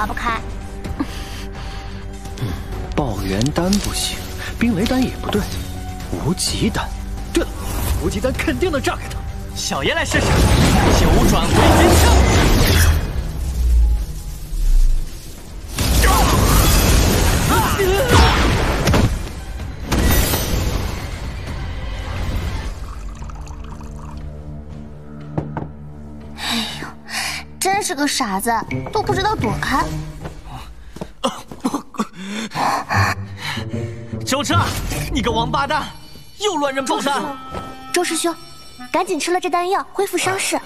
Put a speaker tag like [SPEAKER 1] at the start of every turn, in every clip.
[SPEAKER 1] 打不开。
[SPEAKER 2] 爆元丹不行，冰雷丹也不对，无极丹。对了，无极丹肯定能炸开它。
[SPEAKER 3] 小爷来试试，九转回天枪。
[SPEAKER 1] 个傻子，都不知道躲开。
[SPEAKER 3] 周彻，你个王八蛋，又乱扔爆弹！
[SPEAKER 1] 周师兄，赶紧吃了这丹药，恢复伤势。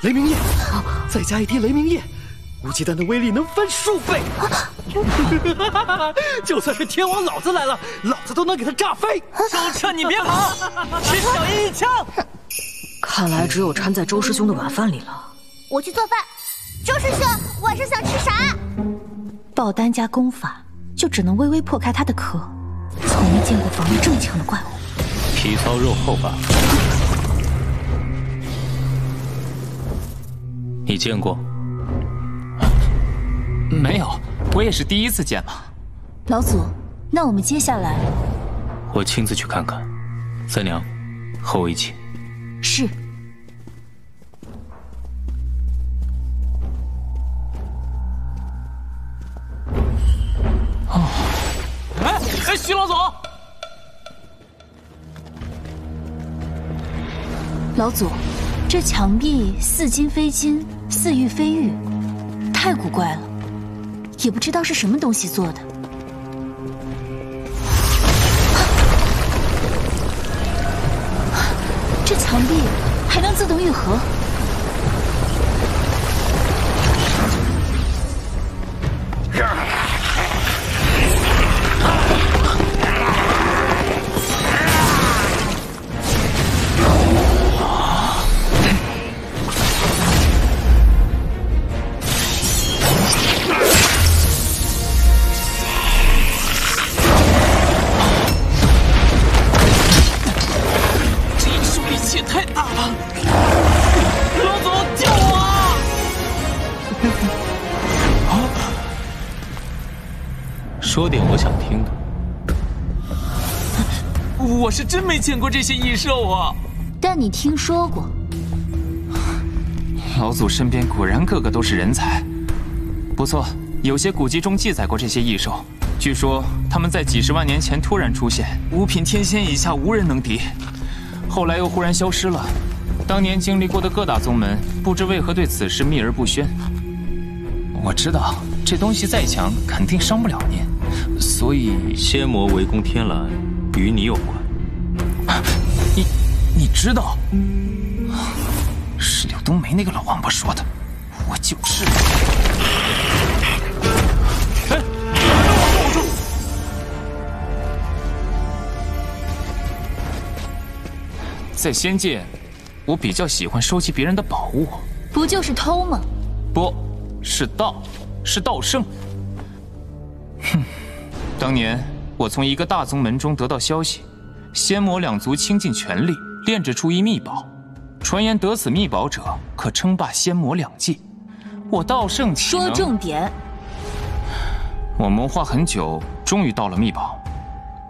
[SPEAKER 2] 雷鸣液，再加一滴雷鸣液，无极丹的威力能翻数倍。就算是天王老子来了，老子都能给他炸飞。
[SPEAKER 3] 周彻，你别跑，吃小爷一枪！
[SPEAKER 4] 看来只有掺在周师兄的晚饭里了。
[SPEAKER 1] 我去做饭。周师兄，晚上想吃啥？
[SPEAKER 5] 爆丹加功法，就只能微微破开他的壳。从没见过防御这么强的怪物。
[SPEAKER 6] 皮糙肉厚吧？你见过？
[SPEAKER 3] 没有，我也是第一次见嘛。
[SPEAKER 5] 老祖，那我们接下来……
[SPEAKER 6] 我亲自去看看。三娘，和我一起。
[SPEAKER 5] 是。
[SPEAKER 3] 哦，哎哎，徐老总，
[SPEAKER 5] 老祖，这墙壁似金非金，似玉非玉，太古怪了，也不知道是什么东西做的。这墙壁还能自动愈合。
[SPEAKER 3] 见过这些异兽啊！
[SPEAKER 5] 但你听说过？
[SPEAKER 3] 老祖身边果然个个都是人才。不错，有些古籍中记载过这些异兽。据说他们在几十万年前突然出现，五品天仙以下无人能敌，后来又忽然消失了。当年经历过的各大宗门，不知为何对此事秘而不宣。我知道这东西再强，肯定伤不了您，所以
[SPEAKER 6] 仙魔围攻天蓝，与你有关。
[SPEAKER 3] 你你知道？是柳冬梅那个老王八说的，我就是。哎，保住！在仙界，我比较喜欢收集别人的宝物。
[SPEAKER 5] 不就是偷吗？
[SPEAKER 3] 不，是盗，是盗圣。哼，当年我从一个大宗门中得到消息，仙魔两族倾尽全力炼制出一秘宝，传言得此秘宝者可称霸仙魔两界。我道圣岂
[SPEAKER 5] 说重点。
[SPEAKER 3] 我谋划很久，终于到了秘宝，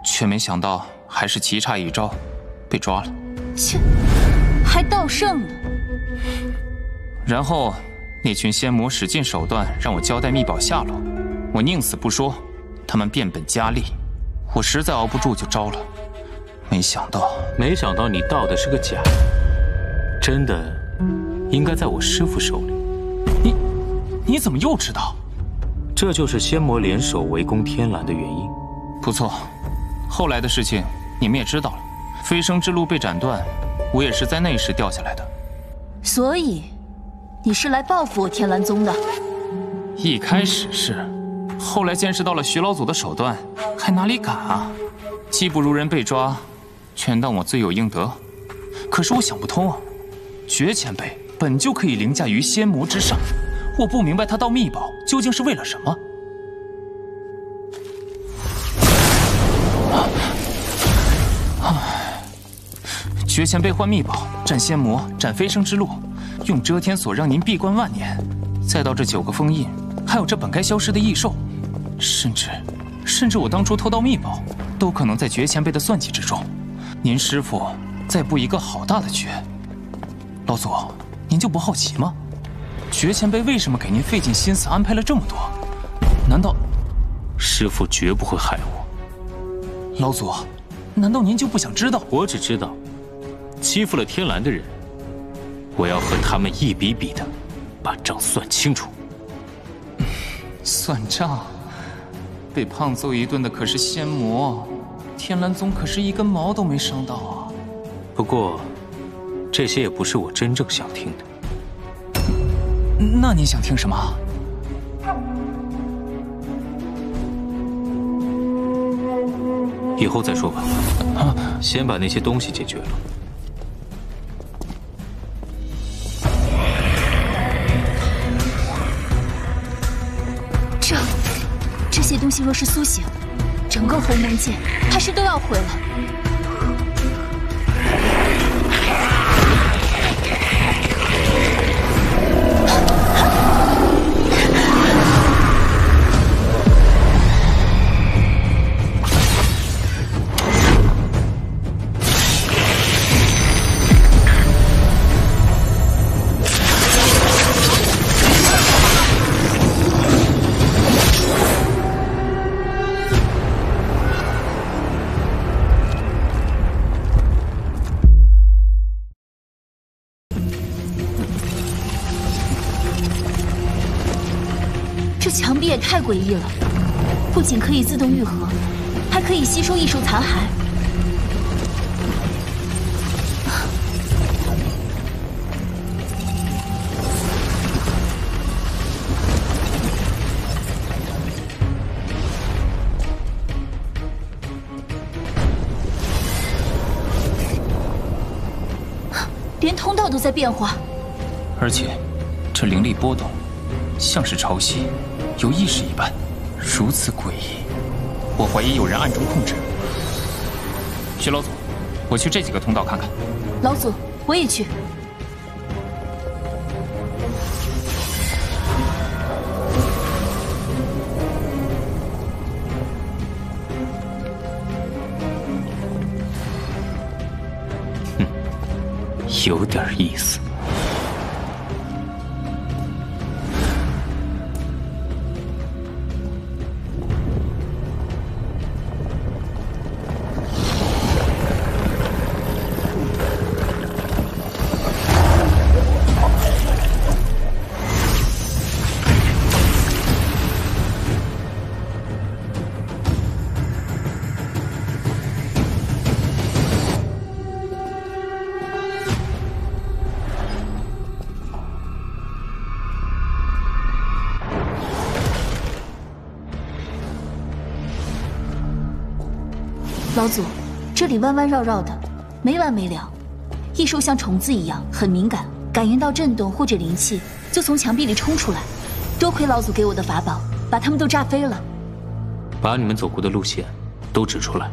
[SPEAKER 3] 却没想到还是棋差一招，被抓了。
[SPEAKER 5] 切，还盗圣呢！
[SPEAKER 3] 然后那群仙魔使尽手段让我交代秘宝下落，我宁死不说，他们变本加厉，我实在熬不住就招了。没想到，
[SPEAKER 6] 没想到你盗的是个假，真的应该在我师傅手里。
[SPEAKER 3] 你你怎么又知道？
[SPEAKER 6] 这就是仙魔联手围攻天蓝的原因。
[SPEAKER 3] 不错，后来的事情你们也知道了。飞升之路被斩断，我也是在那时掉下来的。
[SPEAKER 5] 所以，你是来报复我天蓝宗的？
[SPEAKER 3] 一开始是，后来见识到了徐老祖的手段，还哪里敢啊？技不如人被抓，全当我罪有应得。可是我想不通啊，绝前辈本就可以凌驾于仙魔之上，我不明白他盗秘宝究竟是为了什么。绝前辈换秘宝，斩仙魔，斩飞升之路，用遮天锁让您闭关万年，再到这九个封印，还有这本该消失的异兽，甚至，甚至我当初偷盗秘宝，都可能在绝前辈的算计之中。您师傅再布一个好大的局，老祖，您就不好奇吗？绝前辈为什么给您费尽心思安排了这么多？难道
[SPEAKER 6] 师傅绝不会害我？
[SPEAKER 3] 老祖，难道您就不想知道？
[SPEAKER 6] 我只知道，欺负了天蓝的人。我要和他们一笔笔的把账算清楚。
[SPEAKER 3] 算账？被胖揍一顿的可是仙魔，天蓝宗可是一根毛都没伤到啊。
[SPEAKER 6] 不过，这些也不是我真正想听的。
[SPEAKER 3] 那你想听什么？
[SPEAKER 6] 以后再说吧。先把那些东西解决了。
[SPEAKER 5] 这这些东西若是苏醒，整个鸿门界怕是都要毁了。诡异了，不仅可以自动愈合，还可以吸收异兽残骸。连通道都在变化，
[SPEAKER 3] 而且这灵力波动，像是潮汐。有意识一般，如此诡异，我怀疑有人暗中控制。徐老祖，我去这几个通道看看。
[SPEAKER 5] 老祖，我也去。
[SPEAKER 6] 哼，有点意思。这里弯弯绕绕的，没完没了。异兽像虫子一样，很敏感，感应到震动或者灵气，就从墙壁里冲出来。多亏老祖给我的法宝，把他们都炸飞了。把你们走过的路线都指出来。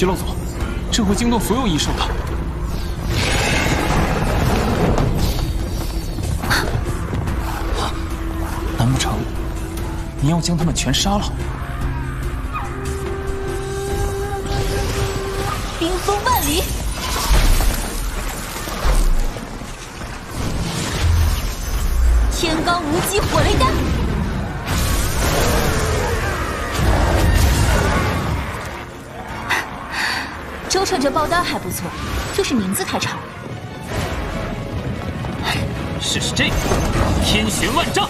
[SPEAKER 3] 徐老祖，这会惊动所有异兽的。难不成你要将他们全杀了？
[SPEAKER 5] 这爆单还不错，就是名字太长。
[SPEAKER 6] 试试这个，天旋万丈。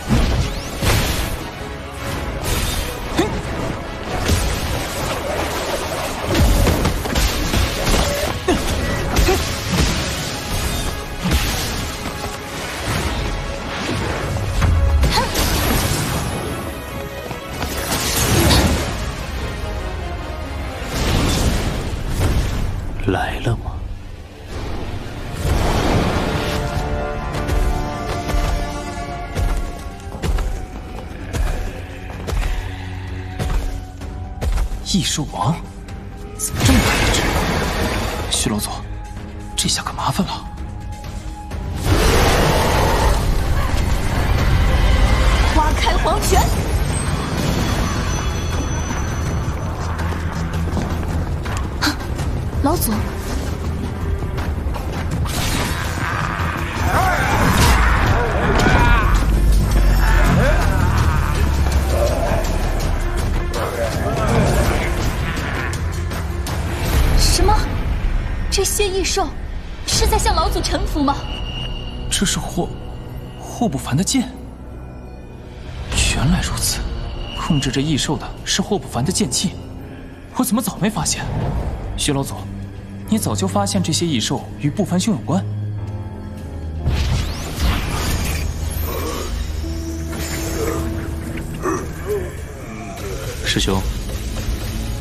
[SPEAKER 3] 艺术王。这
[SPEAKER 5] 些异兽是在向老祖臣服吗？
[SPEAKER 3] 这是霍霍不凡的剑。原来如此，控制着异兽的是霍不凡的剑气。我怎么早没发现？徐老祖，你早就发现这些异兽与不凡兄有关？
[SPEAKER 6] 师兄，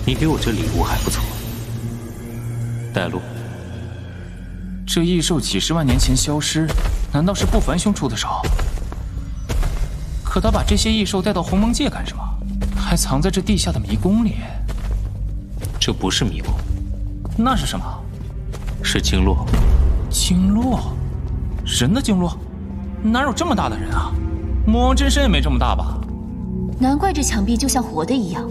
[SPEAKER 6] 你给我这礼物还不错。带路。
[SPEAKER 3] 这异兽几十万年前消失，难道是不凡兄出的手？可他把这些异兽带到鸿蒙界干什么？还藏在这地下的迷宫里？
[SPEAKER 6] 这不是迷宫，
[SPEAKER 3] 那是什么？
[SPEAKER 6] 是经络。
[SPEAKER 3] 经络？人的经络？哪有这么大的人啊？魔王真身也没这么大吧？
[SPEAKER 5] 难怪这墙壁就像活的一样，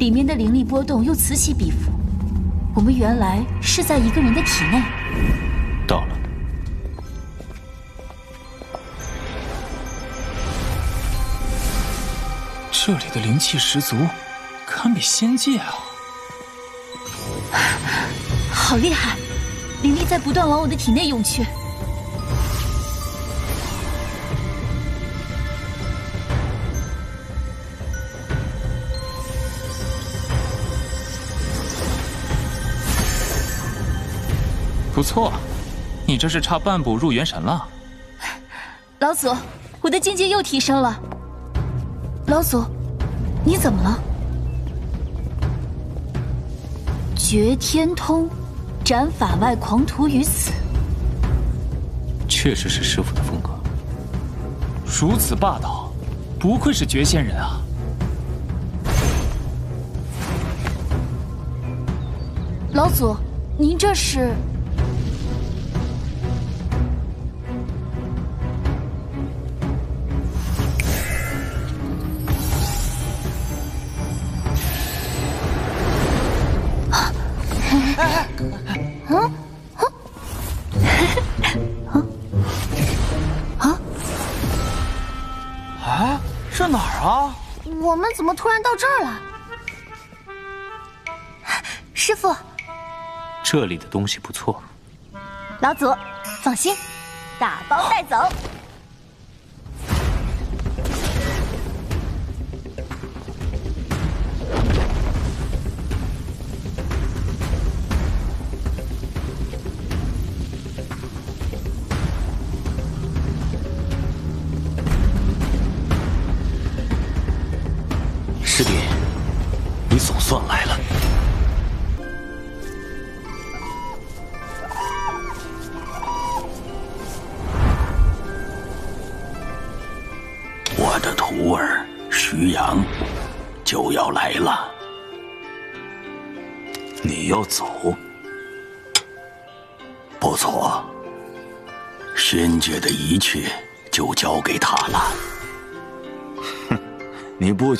[SPEAKER 5] 里面的灵力波动又此起彼伏。我们原来是在一个人的体内。
[SPEAKER 3] 这里的灵气十足，堪比仙界啊！
[SPEAKER 5] 好厉害，灵力在不断往我的体内涌去。
[SPEAKER 3] 不错。你这是差半步入元神了，
[SPEAKER 5] 老祖，我的境界又提升了。老祖，你怎么了？绝天通，斩法外狂徒于此。
[SPEAKER 6] 确实是师傅的风格。
[SPEAKER 3] 如此霸道，不愧是绝仙人啊！
[SPEAKER 5] 老祖，您这是？
[SPEAKER 1] 怎么突然到这儿了？师傅，
[SPEAKER 6] 这里的东西不错。
[SPEAKER 1] 老祖，放心，打包带走。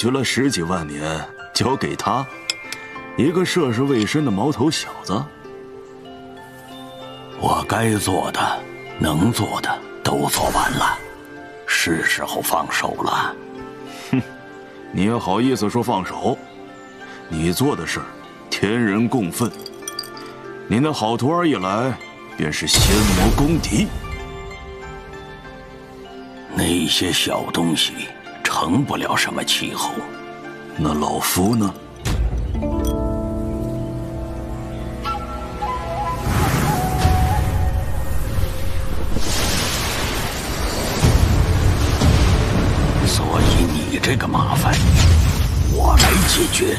[SPEAKER 6] 学了
[SPEAKER 7] 十几万年，交给他？一个涉世未深的毛头小子，
[SPEAKER 8] 我该做的、能做的都做完了，是时候放手了。
[SPEAKER 7] 哼，你也好意思说放手？你做的事，天人共愤。你那好徒儿一来，便是仙魔公敌。
[SPEAKER 8] 那些小东西成不了什么气候，
[SPEAKER 7] 那老夫呢？
[SPEAKER 8] 所以你这个麻烦，我来解决。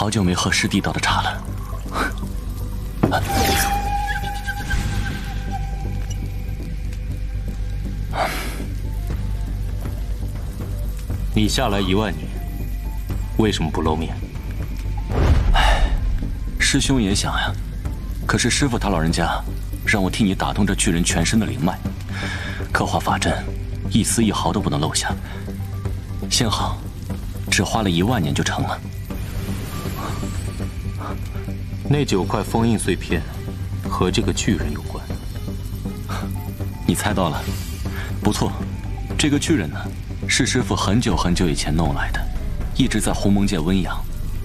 [SPEAKER 8] 好久没喝师弟倒的茶了。
[SPEAKER 6] 你下来一万年，为什么不露面？
[SPEAKER 8] 唉，师兄也想呀，可是师傅他老人家让我替你打通这巨人全身的灵脉，刻画法阵，一丝一毫都不能漏下。幸好，只花了一万年就成了。
[SPEAKER 6] 那九块封印碎片和这个巨人有关。
[SPEAKER 8] 你猜到了，不错，这个巨人呢？是师傅很久很久以前弄来的，一直在鸿蒙界温养，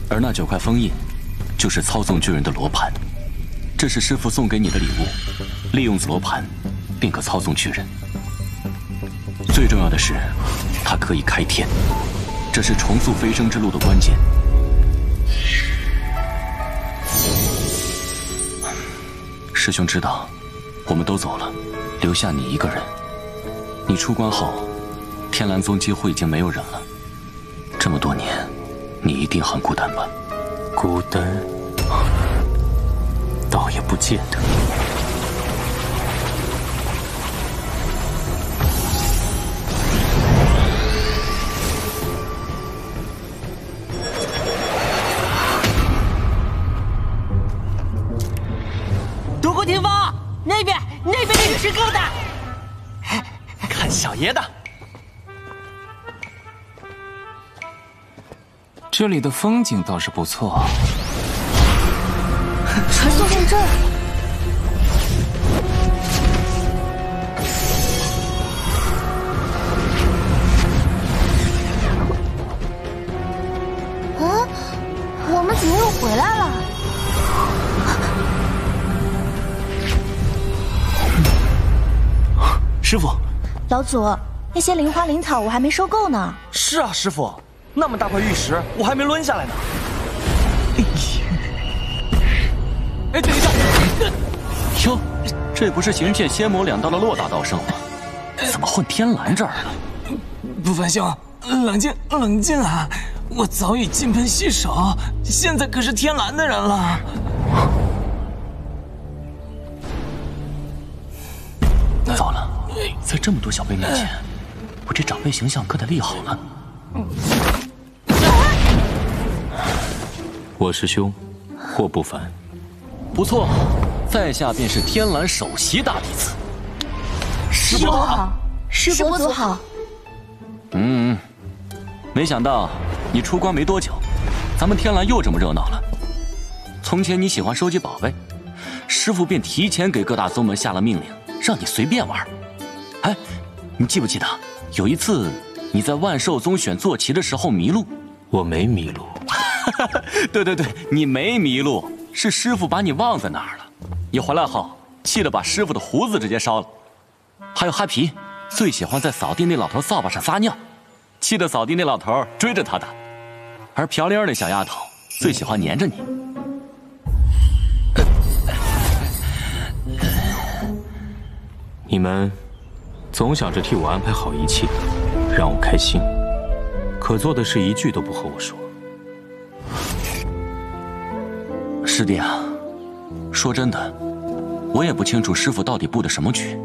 [SPEAKER 8] 而那九块封印，就是操纵巨人的罗盘。这是师傅送给你的礼物，利用此罗盘，便可操纵巨人。最重要的是，它可以开天，这是重塑飞升之路的关键。师兄知道，我们都走了，留下你一个人。你出关后。天蓝宗几乎已经没有人了。这么多年，你一定很孤单吧？
[SPEAKER 6] 孤单，倒也不见得。
[SPEAKER 3] 这里的风景倒是不错。
[SPEAKER 1] 传送阵阵。啊，我们怎么又回来了？
[SPEAKER 2] 师傅，
[SPEAKER 1] 老祖，那些灵花灵草我还没收够呢。
[SPEAKER 2] 是啊，师傅。那么大块玉石，我还没抡下来呢。
[SPEAKER 8] 哎，等一下！哟，这不是行骗仙魔两道的洛大道圣吗？怎么混天蓝这儿了？
[SPEAKER 3] 不凡兄，冷静冷静啊！我早已金盆洗手，现在可是天蓝的人了。
[SPEAKER 8] 糟了，在这么多小辈面前，我这长辈形象可得立好了。
[SPEAKER 6] 我师兄，霍不凡。
[SPEAKER 8] 不错，在下便是天蓝首席大弟子。
[SPEAKER 1] 师伯好，师伯祖好。
[SPEAKER 8] 嗯，没想到你出关没多久，咱们天蓝又这么热闹了。从前你喜欢收集宝贝，师傅便提前给各大宗门下了命令，让你随便玩。哎，你记不记得有一次你在万寿宗选坐骑的时候迷路？
[SPEAKER 6] 我没迷路。
[SPEAKER 8] 对对对，你没迷路，是师傅把你忘在那儿了。你回来后，气得把师傅的胡子直接烧了。还有哈皮，最喜欢在扫地那老头扫把上撒尿，气得扫地那老头追着他打。而朴玲儿那小丫头，最喜欢黏着你。
[SPEAKER 6] 你们总想着替我安排好一切，让我开心，可做的事一句都不和我说。
[SPEAKER 8] 师弟啊，说真的，我也不清楚师傅到底布的什么局，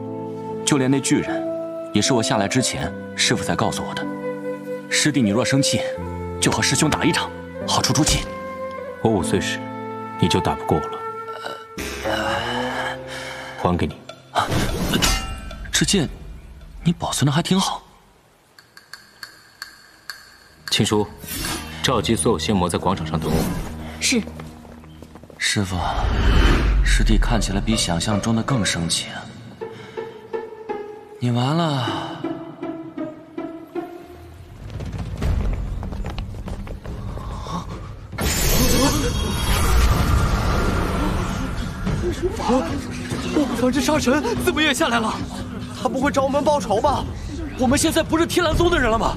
[SPEAKER 8] 就连那巨人，也是我下来之前师傅才告诉我的。师弟，你若生气，就和师兄打一场，好出出气。
[SPEAKER 6] 我五岁时，你就打不过我了。还给你。
[SPEAKER 8] 这剑，你保存的还挺好。
[SPEAKER 6] 青书，召集所有仙魔在广场上等我。
[SPEAKER 5] 是。
[SPEAKER 8] 师傅，师弟看起来比想象中的更生气啊！你完了！
[SPEAKER 2] 我不凡这沙神怎么也下来了？他不会找我们报仇吧？我们现在不是天蓝宗的人了吗？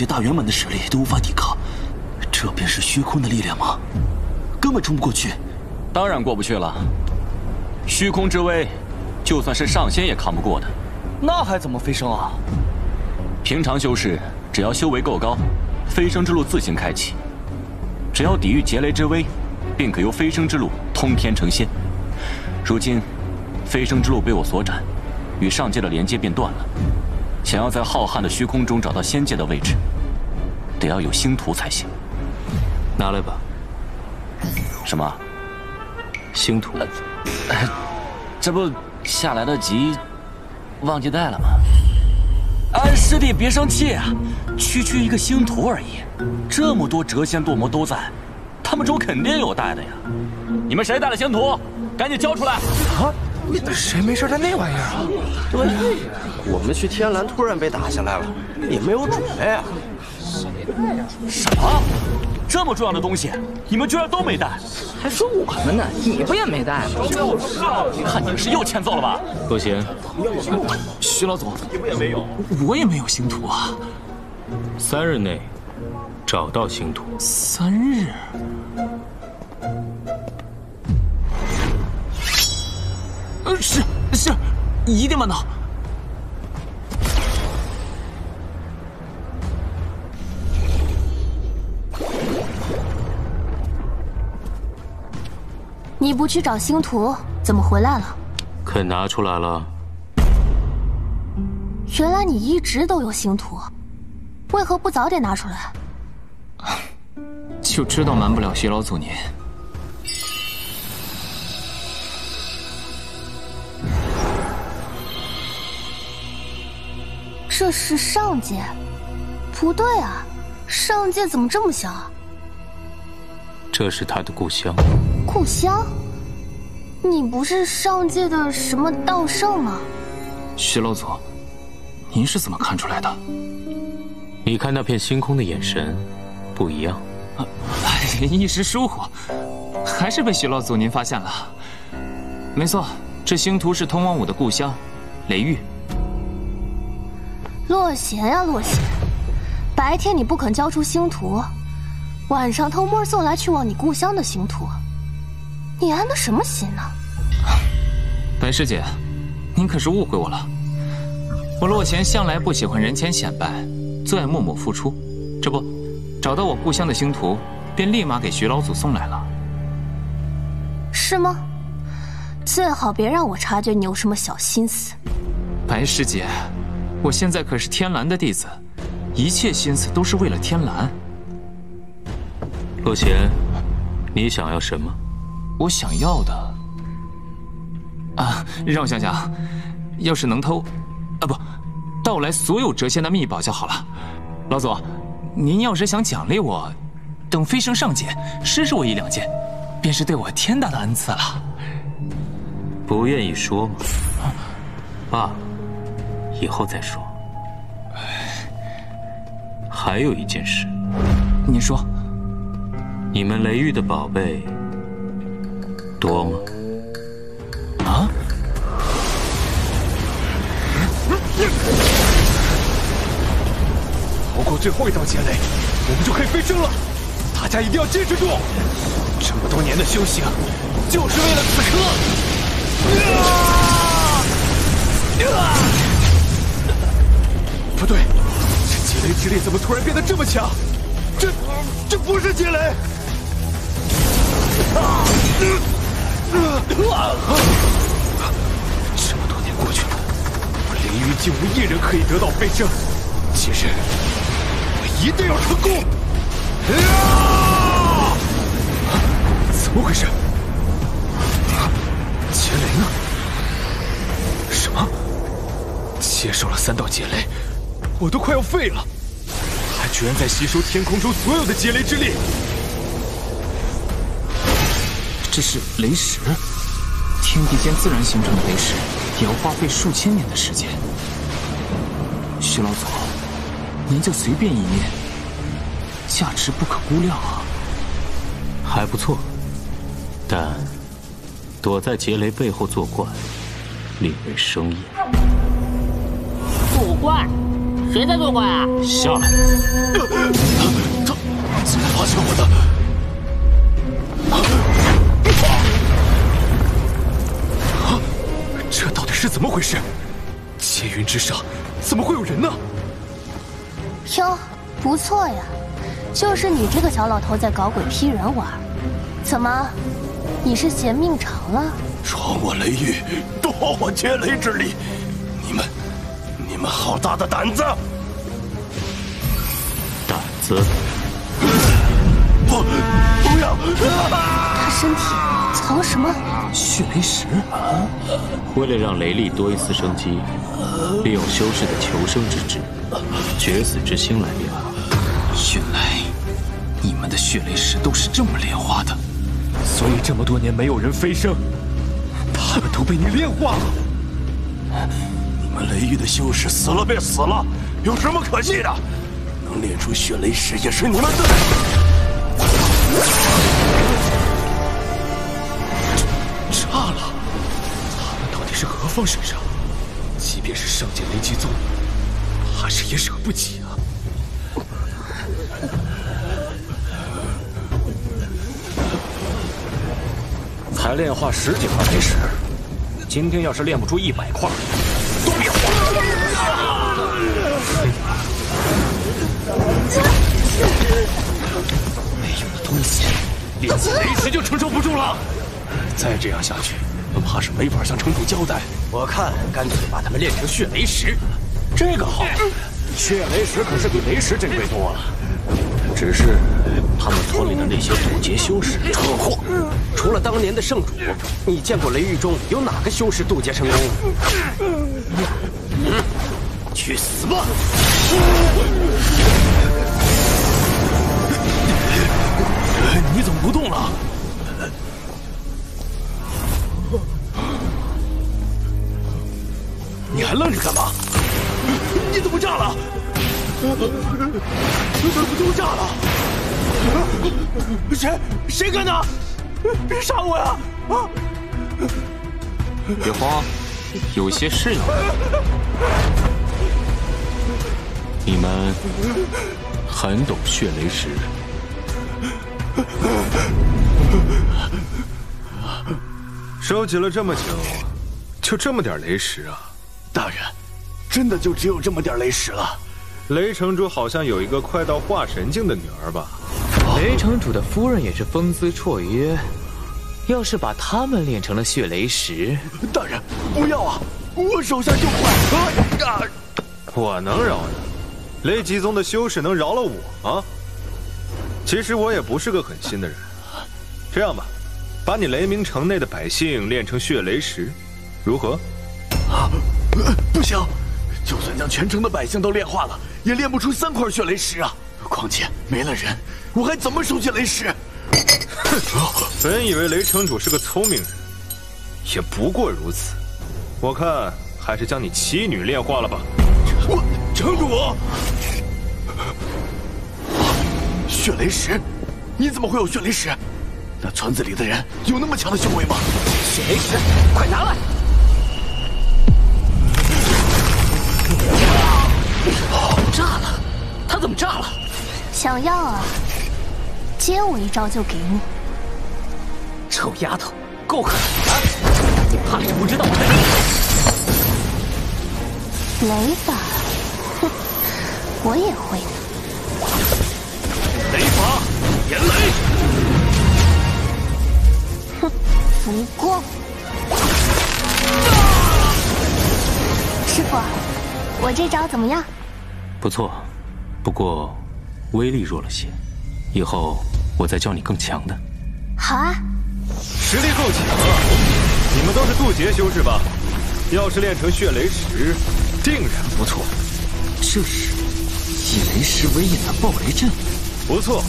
[SPEAKER 2] 我
[SPEAKER 7] 现在渡劫大圆满的实力都无法抵抗，这便是虚空的力量吗？根本冲不过去。
[SPEAKER 8] 当然过不去了。虚空之威，就算是上仙也扛不过的。
[SPEAKER 2] 那还怎么飞升啊？
[SPEAKER 8] 平常修士只要修为够高，飞升之路自行开启。只要抵御劫雷之威，便可由飞升之路通天成仙。如今，飞升之路被我所斩，与上界的连接便断了。想要在浩瀚的虚空中找到仙界的位置，得要有星图才行。
[SPEAKER 6] 拿来吧。
[SPEAKER 8] 什么？
[SPEAKER 6] 星图？
[SPEAKER 8] 这不下来得及，忘记带了吗？安，师弟别生气啊，区区一个星图而已，这么多谪仙堕魔都在，他们中肯定有带的呀。你们谁带了星图？赶紧交出来！
[SPEAKER 2] 啊，谁没事带那玩意儿啊？
[SPEAKER 9] 对呀，我们去天蓝突然被打下来了，也没有准备啊。
[SPEAKER 8] 什么？这么重要的东西，你们居然都没带？
[SPEAKER 10] 还说我们呢？你不也没带吗？
[SPEAKER 8] 看你们是又欠揍了吧？
[SPEAKER 6] 不行，
[SPEAKER 3] 徐老总，你们也没有，我也没有星图啊。
[SPEAKER 6] 三日内找到星图。
[SPEAKER 3] 三日？是是，一定办到。
[SPEAKER 1] 你不去找星图，怎么回来了？
[SPEAKER 6] 肯拿出来了。
[SPEAKER 1] 原来你一直都有星图，为何不早点拿出来？
[SPEAKER 3] 就知道瞒不了徐老祖您。
[SPEAKER 1] 这是上界？不对啊，上界怎么这么小？
[SPEAKER 6] 这是他的故乡。
[SPEAKER 1] 故乡？你不是上界的什么道圣吗？
[SPEAKER 3] 徐老祖，您是怎么看出来的？
[SPEAKER 6] 你看那片星空的眼神，不一样。
[SPEAKER 3] 一时疏忽，还是被徐老祖您发现了。没错，这星图是通往我的故乡，雷域。
[SPEAKER 1] 洛贤呀，洛贤，白天你不肯交出星图，晚上偷摸送来去往你故乡的星图，你安的什么心呢？
[SPEAKER 3] 白师姐，您可是误会我了。我洛贤向来不喜欢人前显摆，最爱默默付出。这不，找到我故乡的星图，便立马给徐老祖送来了。
[SPEAKER 1] 是吗？最好别让我察觉你有什么小心思。
[SPEAKER 3] 白师姐。我现在可是天蓝的弟子，一切心思都是为了天蓝。
[SPEAKER 6] 洛贤，你想要什么？
[SPEAKER 3] 我想要的啊，让我想想，要是能偷，啊不，盗来所有谪仙的秘宝就好了。老祖，您要是想奖励我，等飞升上界，施舍我一两件，便是对我天大的恩赐了。
[SPEAKER 6] 不愿意说吗？罢。以后再说。还有一件事，
[SPEAKER 3] 你说，
[SPEAKER 6] 你们雷域的宝贝多吗？
[SPEAKER 3] 啊？
[SPEAKER 2] 逃过最后一道劫雷，我们就可以飞升了。大家一定要坚持住！这么多年的修行，就是为了此刻。不对，这劫雷之力怎么突然变得这么强？这这不是劫雷！这么多年过去了，我雷域竟无一人可以得到飞升。今日我一定要成功！啊怎么回事？劫雷呢？什么？接受了三道劫雷，我都快要废了，他居然在吸收天空中所有的劫雷之力。
[SPEAKER 3] 这是雷石，天地间自然形成的雷石，也要花费数千年的时间。徐老祖，您就随便一念，价值不可估量啊！
[SPEAKER 6] 还不错，但躲在劫雷背后作怪，另为生厌。
[SPEAKER 11] 作怪？谁在作怪啊？
[SPEAKER 6] 下来！
[SPEAKER 2] 他怎么发现我的？啊！这到底是怎么回事？劫云之上怎么会有人呢？
[SPEAKER 1] 哟，不错呀，就是你这个小老头在搞鬼劈人玩。怎么，你是嫌命长了？
[SPEAKER 12] 闯我雷域，夺我劫雷之力，们好大的胆子！
[SPEAKER 6] 胆子？
[SPEAKER 12] 不，不要！
[SPEAKER 1] 他身体藏什么？
[SPEAKER 3] 血雷石。
[SPEAKER 6] 为了让雷力多一丝生机，利用修士的求生之志、决死之心来炼化。
[SPEAKER 3] 原来，你们的血雷石都是这么炼化的。
[SPEAKER 2] 所以这么多年没有人飞升，他们都被你炼化了。
[SPEAKER 12] 你们雷域的修士死了便死了，有什么可惜的？能炼出血雷石也是你们的。
[SPEAKER 2] 差了！他们到底是何方神圣？即便是上界雷击宗，怕是也惹不起啊！
[SPEAKER 8] 才炼化十几块雷石，今天要是炼不出一百块，
[SPEAKER 2] 没用的东西，炼起雷石就承受不住了。再这样下去，怕是没法向城主交代。
[SPEAKER 8] 我看干脆把他们炼成血雷石，这个好。血雷石可是比雷石珍贵多了。只是他们村里的那些渡劫修士，
[SPEAKER 2] 蠢货！
[SPEAKER 8] 除了当年的圣主，你见过雷域中有哪个修士渡劫成功？
[SPEAKER 12] 嗯，去死吧！
[SPEAKER 2] 你怎么不动了？你还愣着干嘛？你怎么炸了？怎么炸了？谁谁干的？别杀我呀！啊！
[SPEAKER 3] 别慌，有些事要。
[SPEAKER 6] 你们很懂血雷石。
[SPEAKER 13] 收集了这么久，就这么点雷石啊！
[SPEAKER 12] 大人，真的就只有这么点雷石了？
[SPEAKER 13] 雷城主好像有一个快到化神境的女儿吧？
[SPEAKER 14] 雷城主的夫人也是风姿绰约，要是把他们炼成了血雷石，
[SPEAKER 12] 大人不要啊！我手下就快啊！
[SPEAKER 13] 我能饶你？雷极宗的修士能饶了我吗？其实我也不是个狠心的人。这样吧，把你雷鸣城内的百姓炼成血雷石，如何？
[SPEAKER 12] 啊！不行，就算将全城的百姓都炼化了，也炼不出三块血雷石啊！况且没了人，我还怎么收集雷石？
[SPEAKER 13] 哼！本以为雷城主是个聪明人，也不过如此。我看还是将你妻女炼化了吧。
[SPEAKER 12] 我城主，血雷石？你怎么会有血雷石？那村子里的人有那么强的修为吗？
[SPEAKER 11] 血雷石，快拿来！炸了！他怎么炸了？
[SPEAKER 1] 想要啊？接我一招就给你。
[SPEAKER 11] 臭丫头，够狠啊！
[SPEAKER 15] 怕是不知道我的
[SPEAKER 1] 雷法，哼，我也会的。招怎么样？
[SPEAKER 6] 不错，不过威力弱了些。以后我再教你更强的。
[SPEAKER 1] 好啊，
[SPEAKER 13] 实力够强啊！你们都是渡劫修士吧？要是练成血雷石，定然不错。
[SPEAKER 15] 这是以雷石为引的暴雷阵，
[SPEAKER 13] 不错，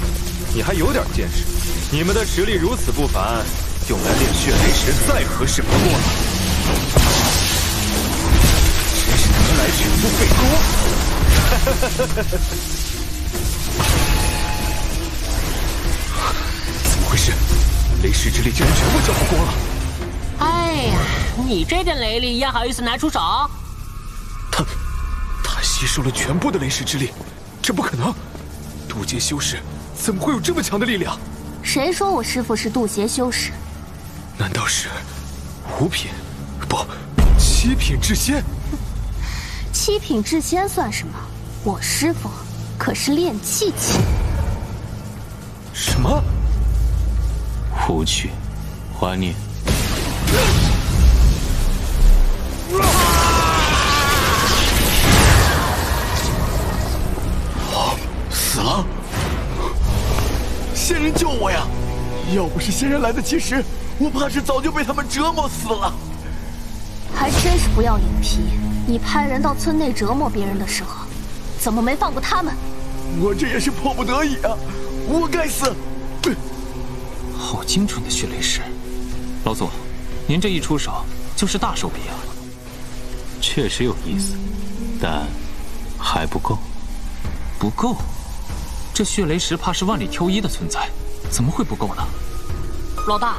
[SPEAKER 13] 你还有点见识。你们的实力如此不凡，用来练血雷石再合适不过了。不费工。回事？雷石之力竟然全部消耗光了！
[SPEAKER 11] 哎呀，你这点雷力也好意思拿出手？
[SPEAKER 2] 他，他吸收了全部的雷石之力，这不可能！渡劫修士怎么会有这么强的力量？
[SPEAKER 1] 谁说我师傅是渡劫修士？
[SPEAKER 2] 难道是五品？不，七品至仙？
[SPEAKER 1] 七品至仙算什么？我师傅可是炼气期。
[SPEAKER 2] 什么？
[SPEAKER 6] 无趣，还你。
[SPEAKER 2] 死了！仙人救我呀！要不是仙人来得及时，我怕是早就被他们折磨死了。
[SPEAKER 1] 还真是不要脸皮！你派人到村内折磨别人的时候，怎么没放过他们？
[SPEAKER 2] 我这也是迫不得已啊！我该死！
[SPEAKER 3] 好精准的血雷石，老祖，您这一出手就是大手笔啊！
[SPEAKER 6] 确实有意思，但还不够。
[SPEAKER 3] 不够？这血雷石怕是万里挑一的存在，怎么会不够呢？
[SPEAKER 11] 老大，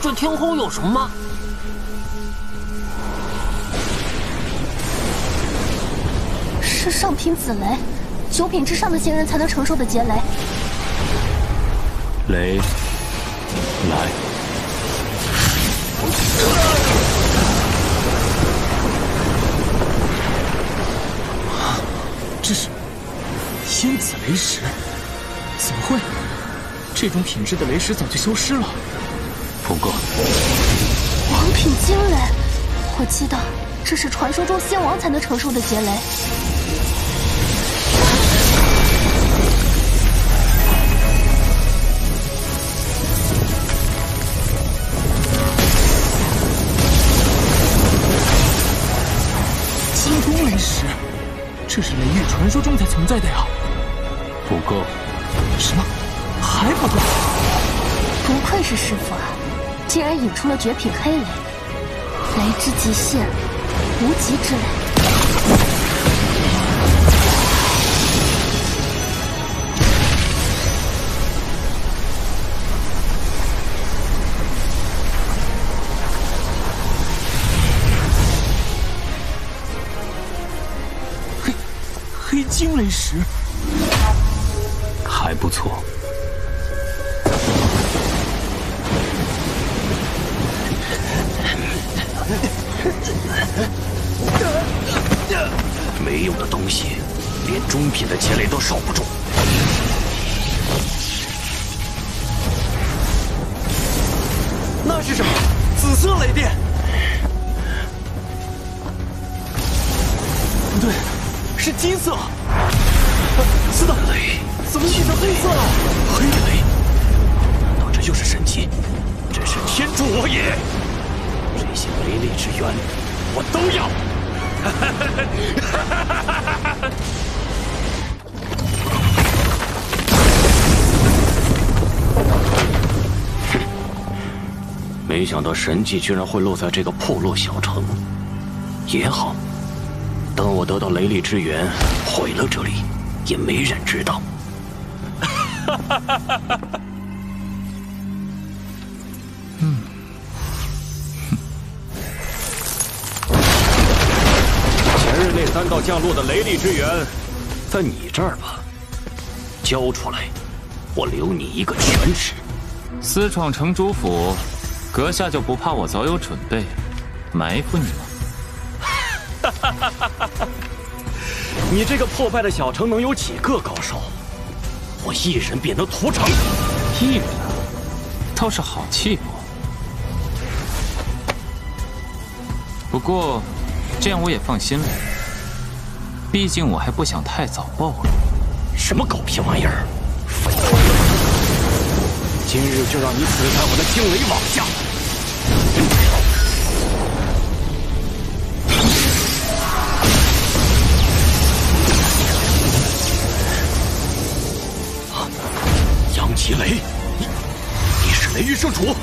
[SPEAKER 11] 这天空有什么吗？
[SPEAKER 1] 是上品紫雷，九品之上的仙人才能承受的劫雷。
[SPEAKER 6] 雷。来，
[SPEAKER 3] 这是仙子雷石？怎么会？这种品质的雷石早就消失了。
[SPEAKER 6] 不过。
[SPEAKER 1] 王品惊雷，我记得这是传说中仙王才能承受的劫雷。
[SPEAKER 3] 传说中才存在的呀！
[SPEAKER 6] 不够。
[SPEAKER 3] 什么？还不够？
[SPEAKER 1] 不愧是师傅啊，竟然引出了绝品黑雷，雷之极限，无极之雷。
[SPEAKER 3] 惊雷石
[SPEAKER 15] 没想到神迹居然会落在这个破落小城。也好，等我得到雷力之源，毁了这里。也没人知道。
[SPEAKER 3] 嗯，
[SPEAKER 15] 前日那三道降落的雷力之源，在你这儿吧？交出来，我留你一个全尸。
[SPEAKER 3] 私闯城主府，阁下就不怕我早有准备，埋伏你吗？
[SPEAKER 15] 哈哈哈哈哈哈！你这个破败的小城能有几个高手？我一人便能屠城。
[SPEAKER 3] 一人倒是好气魄。不过，这样我也放心了。毕竟我还不想太早暴露。
[SPEAKER 15] 什么狗屁玩意儿！今日就让你死在我的惊雷网下！杨吉雷，你你是雷域圣主？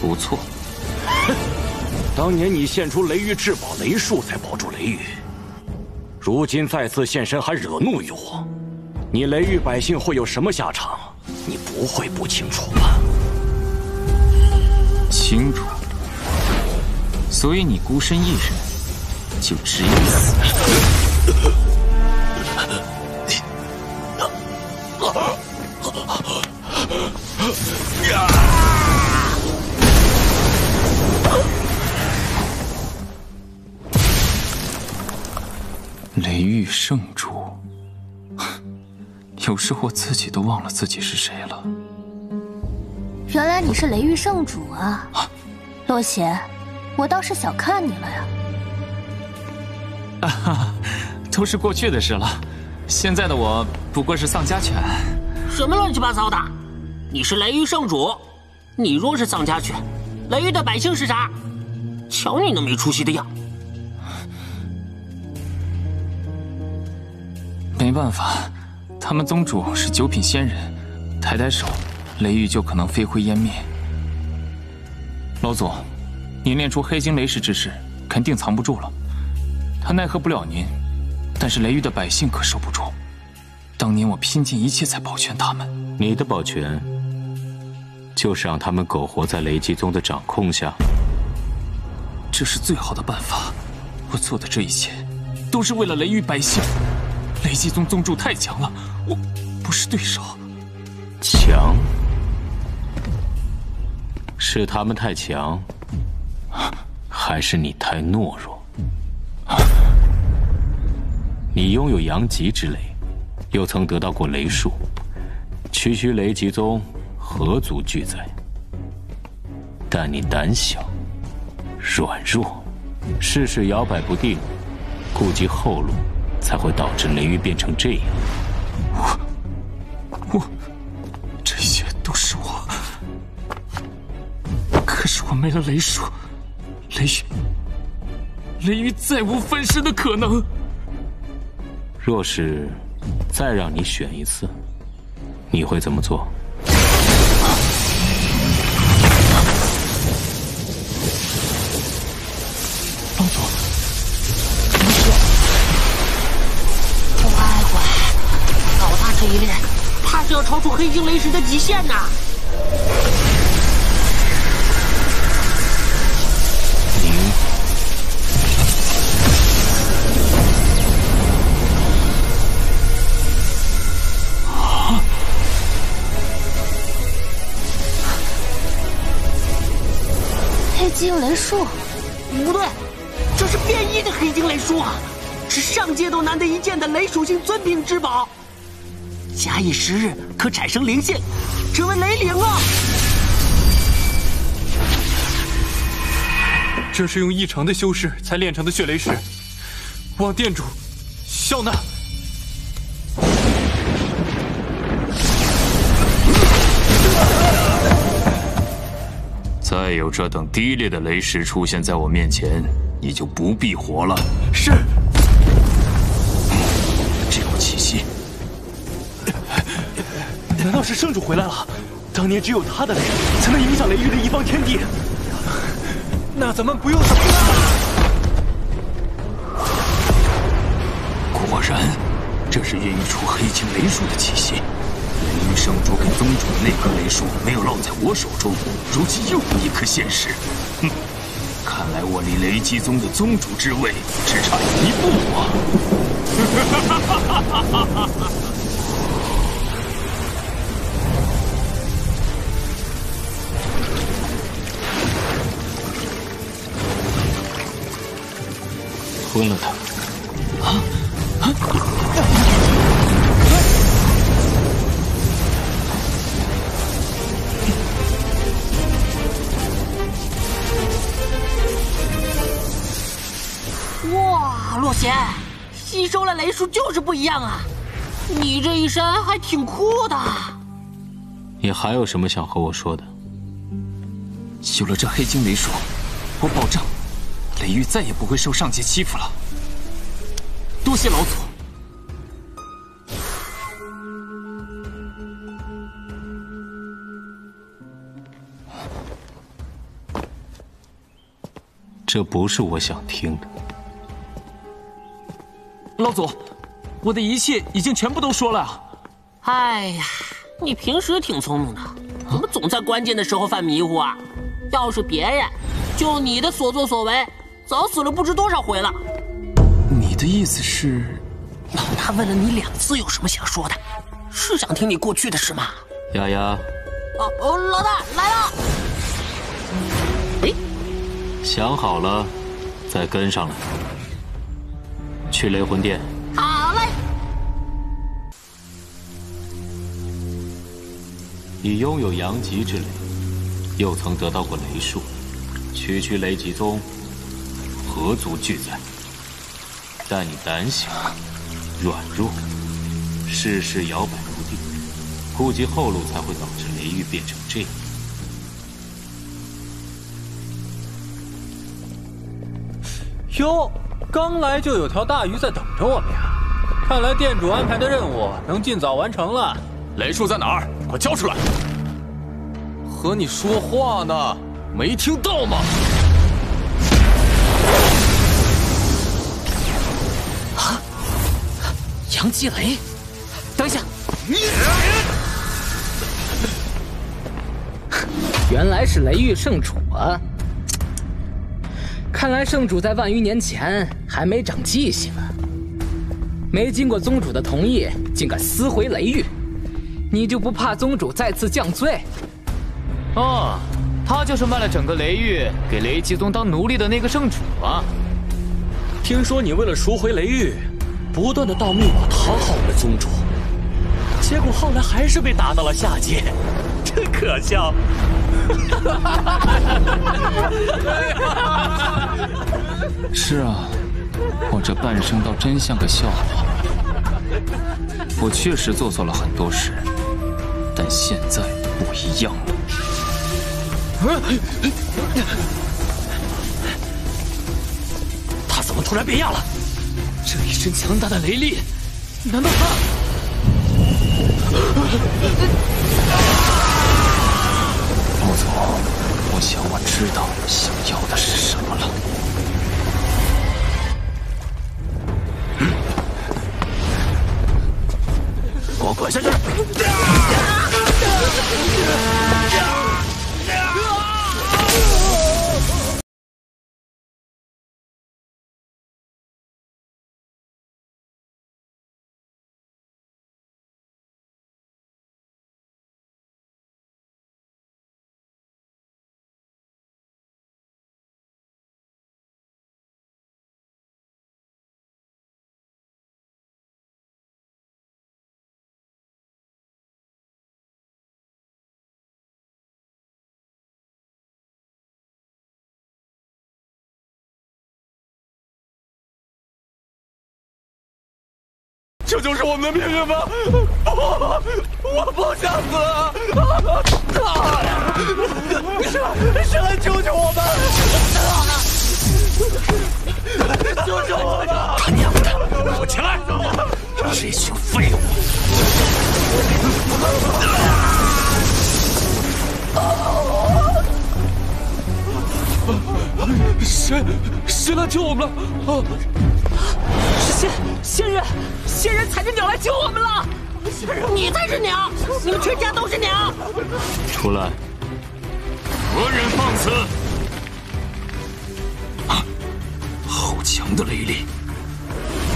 [SPEAKER 3] 不错。
[SPEAKER 15] 哼当年你献出雷域至宝雷术才保住雷域，如今再次现身还惹怒于我，你雷域百姓会有什么下场？你不会不清楚吧？
[SPEAKER 3] 清楚。所以你孤身一人，就只有死。圣主，有时我自己都忘了自己是谁了。
[SPEAKER 1] 原来你是雷域圣主啊，洛邪，我倒是小看你了呀。
[SPEAKER 3] 啊哈，都是过去的事了，现在的我不过是丧家犬。
[SPEAKER 11] 什么乱七八糟的？你是雷域圣主，你若是丧家犬，雷域的百姓是啥？瞧你那没出息的样！
[SPEAKER 3] 办法，他们宗主是九品仙人，抬抬手，雷域就可能飞灰烟灭。老祖，您练出黑金雷石之势，肯定藏不住了。他奈何不了您，但是雷域的百姓可受不住。当年我拼尽一切才保全他们。
[SPEAKER 6] 你的保全，就是让他们苟活在雷击宗的掌控下。
[SPEAKER 3] 这是最好的办法。我做的这一切，都是为了雷域百姓。雷击宗宗主太强了，我不是对手。
[SPEAKER 6] 强？是他们太强，还是你太懦弱？你拥有阳极之雷，又曾得到过雷术，区区雷击宗何足惧哉？但你胆小、软弱，事事摇摆不定，顾及后路。才会导致雷雨变成这样。
[SPEAKER 3] 我，我，这些都是我。可是我没了雷术，雷雨，雷雨再无翻身的可能。
[SPEAKER 6] 若是再让你选一次，你会怎么做？
[SPEAKER 11] 是要超出黑金雷石的极限呐！
[SPEAKER 6] 你
[SPEAKER 11] 啊！
[SPEAKER 1] 黑金雷术？
[SPEAKER 11] 不对，这是变异的黑金雷术啊！是上界都难得一见的雷属性尊品之宝。假以时日，可产生灵性，成为雷灵啊！
[SPEAKER 2] 这是用异常的修士才炼成的血雷石，望店主笑纳。
[SPEAKER 3] 再有这等低劣的雷石出现在我面前，你就不必活了。
[SPEAKER 2] 是。难道是圣主回来了？当年只有他的雷才能影响雷域的一方天地，那咱们不用走了。
[SPEAKER 3] 果然，这是孕育出黑金雷术的气息。雷域圣主给宗主的那颗雷术没有落在我手中，如今又有一颗现世。哼，看来我离雷击宗的宗主之位只差一步啊！哈哈哈哈哈哈哈哈哈哈！
[SPEAKER 6] 吞了他。啊啊！
[SPEAKER 11] 哇，洛贤，吸收了雷术就是不一样啊！你这一身还挺酷的。
[SPEAKER 6] 你还有什么想和我说的？
[SPEAKER 3] 有了这黑金雷术，我保证，雷玉再也不会受上界欺负了。多谢老祖。
[SPEAKER 6] 这不是我想听的。
[SPEAKER 3] 老祖，我的一切已经全部都说了。
[SPEAKER 11] 哎呀，你平时挺聪明的，怎么总在关键的时候犯迷糊啊？要是别人，就你的所作所为，早死了不知多少回了。
[SPEAKER 3] 你的意思是，
[SPEAKER 11] 老大问了你两次，有什么想说的？是想听你过去的事吗？
[SPEAKER 6] 丫丫。
[SPEAKER 11] 哦哦，老大来了。
[SPEAKER 6] 哎，想好了，再跟上来。去雷魂殿。
[SPEAKER 11] 好嘞。
[SPEAKER 6] 你拥有阳极之雷，又曾得到过雷术，区区雷极宗，何足惧哉？但你胆小、软弱，事事摇摆不定，估计后路才会导致雷域变成这样。
[SPEAKER 2] 哟。刚来就有条大鱼在等着我们呀！看来店主安排的任务能尽早完成了。
[SPEAKER 12] 雷术在哪儿？快交出来！
[SPEAKER 2] 和你说话呢，没听到吗？
[SPEAKER 11] 杨继雷，等一下！
[SPEAKER 10] 原来是雷域圣主啊！看来圣主在万余年前还没长记性啊！没经过宗主的同意，竟敢撕回雷域，你就不怕宗主再次降罪？哦，他就是卖了整个雷域给雷极宗当奴隶的那个圣主啊！
[SPEAKER 8] 听说你为了赎回雷域，不断的盗密宝讨好我们宗主，结果后来还是被打到了下界，真可笑！
[SPEAKER 3] 是啊，我这半生倒真像个笑话。我确实做错了很多事，但现在不一样了。
[SPEAKER 8] 他怎么突然变样了？这一身强大的雷力，难道他？
[SPEAKER 3] 老祖，我想我知道想要的是什么了。
[SPEAKER 8] 给我滚下去！这就是我们的命运吗？不，我不想死！神，神，救救我们！救救我们！
[SPEAKER 15] 他娘的，给我起来！这群废物！
[SPEAKER 2] 谁？谁来救我们了？
[SPEAKER 11] 是仙仙人，仙人踩着鸟来救我们了！仙人，你才是鸟！你们全家都是鸟！
[SPEAKER 6] 出来！
[SPEAKER 15] 何人放肆？
[SPEAKER 3] 啊！好强的雷力！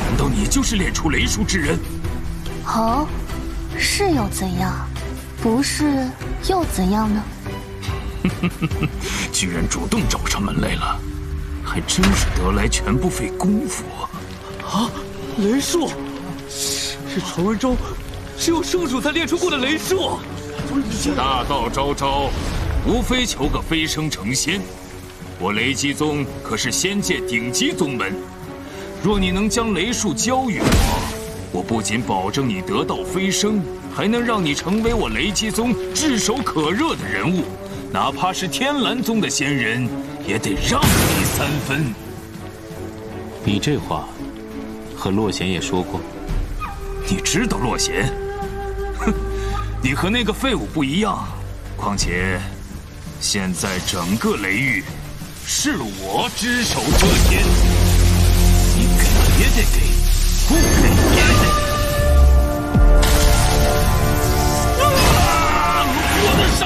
[SPEAKER 3] 难道你就是练出雷术之人？
[SPEAKER 1] 哦，是又怎样？不是又怎样呢？
[SPEAKER 3] 居然主动找上门来了！还真是得来全不费工夫
[SPEAKER 8] 啊！啊，雷术，是传闻中只有圣主才练出过的雷术。
[SPEAKER 3] 大道昭昭，无非求个飞升成仙。我雷击宗可是仙界顶级宗门，若你能将雷术交于我，我不仅保证你得道飞升，还能让你成为我雷击宗炙手可热的人物。哪怕是天蓝宗的仙人，也得让你三分。
[SPEAKER 6] 你这话，和洛贤也说过。
[SPEAKER 3] 你知道洛贤？哼，你和那个废物不一样。况且，现在整个雷域是我只手遮天，你给也得给，不给也得。我的手！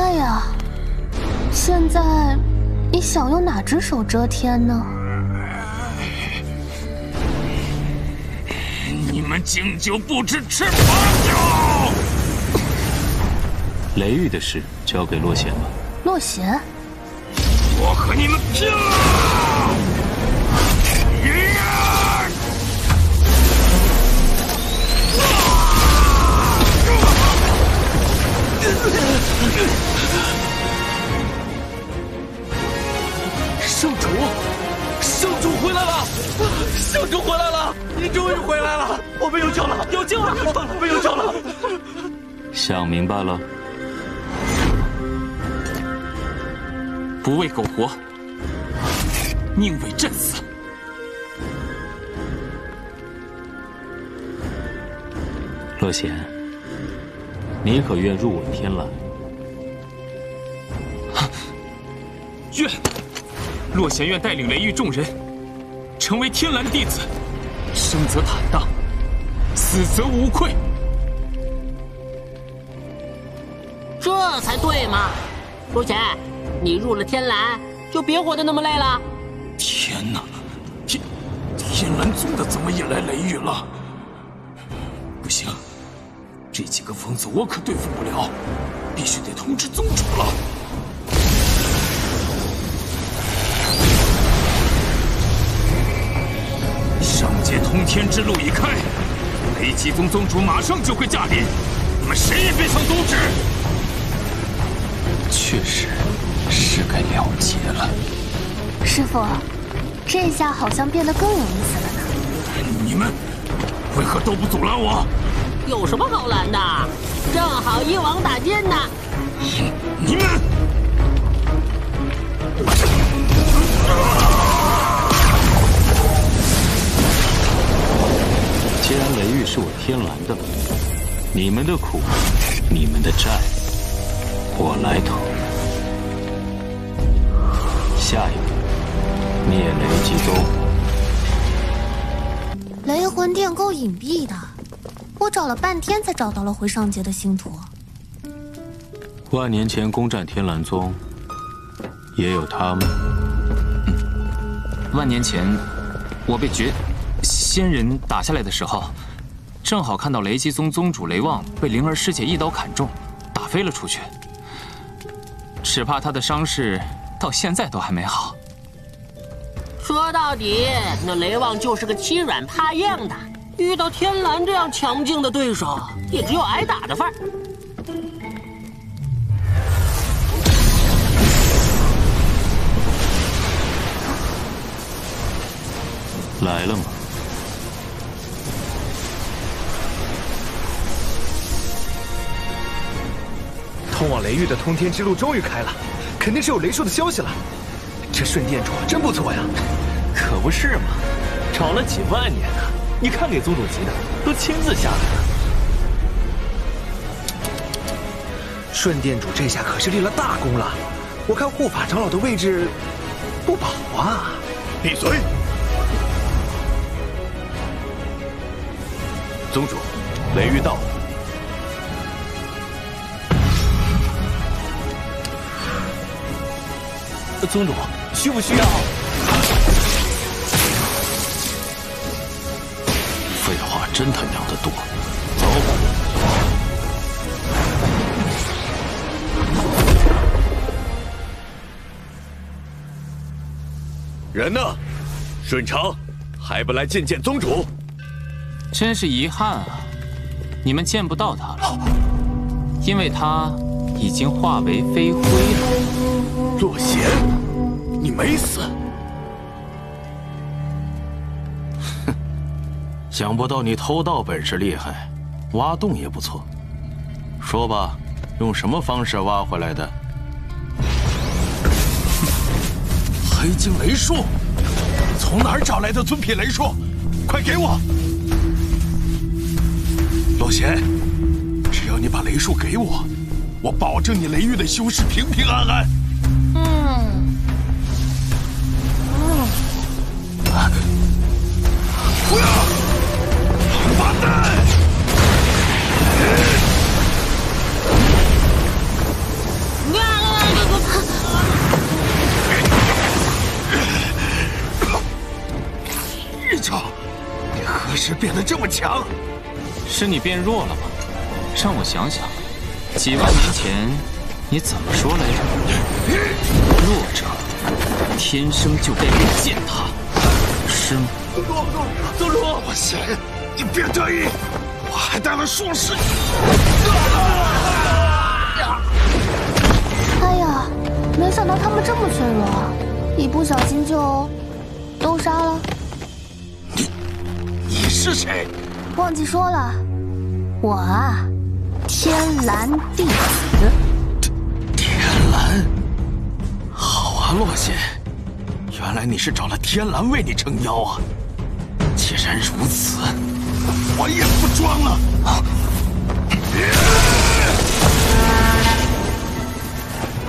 [SPEAKER 1] 哎呀，现在想用哪只手遮天呢？
[SPEAKER 3] 你们敬酒不吃吃罚酒。
[SPEAKER 6] 雷域的事交给洛贤吧。
[SPEAKER 1] 洛贤，
[SPEAKER 3] 我和你们拼了！
[SPEAKER 8] 圣来了！圣主回来了！你终于回来了！我们有救了！有救了！我们有救了！
[SPEAKER 6] 想明白了？
[SPEAKER 16] 不为苟活，宁为朕死。
[SPEAKER 6] 洛贤，你可愿入我天蓝？
[SPEAKER 16] 愿。洛贤愿带领雷域众人，成为天蓝弟子，生则坦荡，死则无愧。
[SPEAKER 11] 这才对嘛！洛贤，你入了天蓝，就别活得那么累了。
[SPEAKER 3] 天哪，天天蓝宗的怎么也来雷雨了？不行，这几个疯子我可对付不了，必须得通知宗主了。天之路已开，雷击宗宗主马上就会驾临，你们谁也别想阻止。
[SPEAKER 7] 确实，是该了结了。
[SPEAKER 1] 师傅，这下好像变得更有意思了呢。
[SPEAKER 3] 你们为何都不阻拦我？
[SPEAKER 11] 有什么好拦的？正好一网打尽呢。
[SPEAKER 3] 你们！
[SPEAKER 6] 既是我天蓝的，你们的苦，你们的债，我来讨。下一步，灭雷击
[SPEAKER 1] 宗。雷魂殿够隐蔽的，我找了半天才找到了回上界的星图。
[SPEAKER 6] 万年前攻占天蓝宗，也有他们。
[SPEAKER 16] 万年前，我被绝。仙人打下来的时候，正好看到雷击宗宗主雷旺被灵儿师姐一刀砍中，打飞了出去。只怕他的伤势到现在都还没好。
[SPEAKER 11] 说到底，那雷旺就是个欺软怕硬的，遇到天蓝这样强劲的对手，也只有挨打的份儿。
[SPEAKER 6] 来了吗？
[SPEAKER 2] 通往雷域的通天之路终于开了，肯定是有雷术的消息了。这顺殿主真不错呀！
[SPEAKER 8] 可不是嘛，找了几万年呢，你看给宗主急的，都亲自下来了。
[SPEAKER 2] 顺殿主这下可是立了大功了，我看护法长老的位置不保啊！
[SPEAKER 3] 闭嘴！
[SPEAKER 8] 宗主，雷域到了。宗主，需不需要？
[SPEAKER 7] 废话真他娘的多，走。
[SPEAKER 12] 人呢？顺昌还不来见见宗主？
[SPEAKER 3] 真是遗憾啊，你们见不到他了，因为他已经化为飞灰了。
[SPEAKER 12] 洛贤，你没死？
[SPEAKER 17] 哼，想不到你偷盗本事厉害，挖洞也不错。说吧，用什么方式挖回来的？
[SPEAKER 12] 黑金雷术，从哪儿找来的尊品雷术？快给我！洛贤，只要你把雷术给我，我保证你雷域的修士平平安安。变得这么强？
[SPEAKER 3] 是你变弱了吗？让我想想，几万年前你怎么说来着？弱者天生就该被践踏，是吗？
[SPEAKER 12] 宗主，我贤，你别得意，我还带了术士。
[SPEAKER 1] 哎呀，没想到他们这么脆弱，一不小心就都杀了。
[SPEAKER 12] 你，你是谁？
[SPEAKER 1] 忘记说了，我啊，天蓝弟子。
[SPEAKER 12] 天蓝，好啊，洛仙，原来你是找了天蓝为你撑腰啊！既然如此，我也不装了。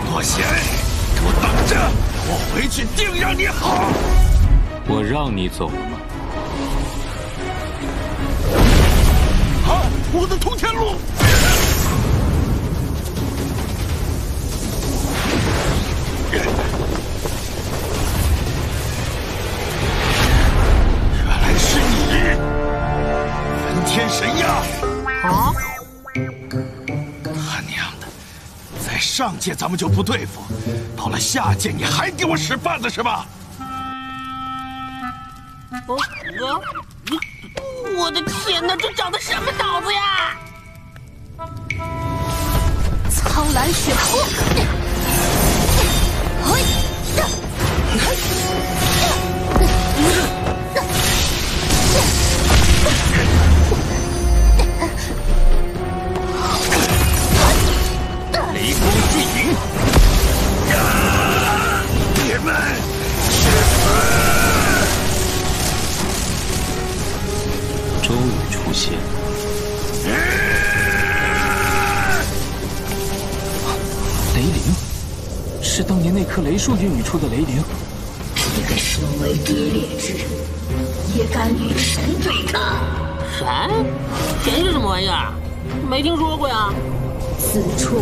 [SPEAKER 12] 洛贤，给我等着，我回去定让你好。
[SPEAKER 6] 我让你走了吗？
[SPEAKER 12] 我的通天路！天神呀！啊！他娘的，在上界咱们就不对付，到了下界你还给我使绊子是吧？
[SPEAKER 11] 哦，哥。我的天哪，这长的什么脑子呀！
[SPEAKER 1] 苍蓝血扑！嘿！
[SPEAKER 12] 雷
[SPEAKER 3] 灵，是当年那棵雷树孕育出的雷灵。
[SPEAKER 18] 一个身为低劣之人，也敢与神对抗？
[SPEAKER 11] 神？神是什么玩意儿？没听说过呀。
[SPEAKER 18] 此处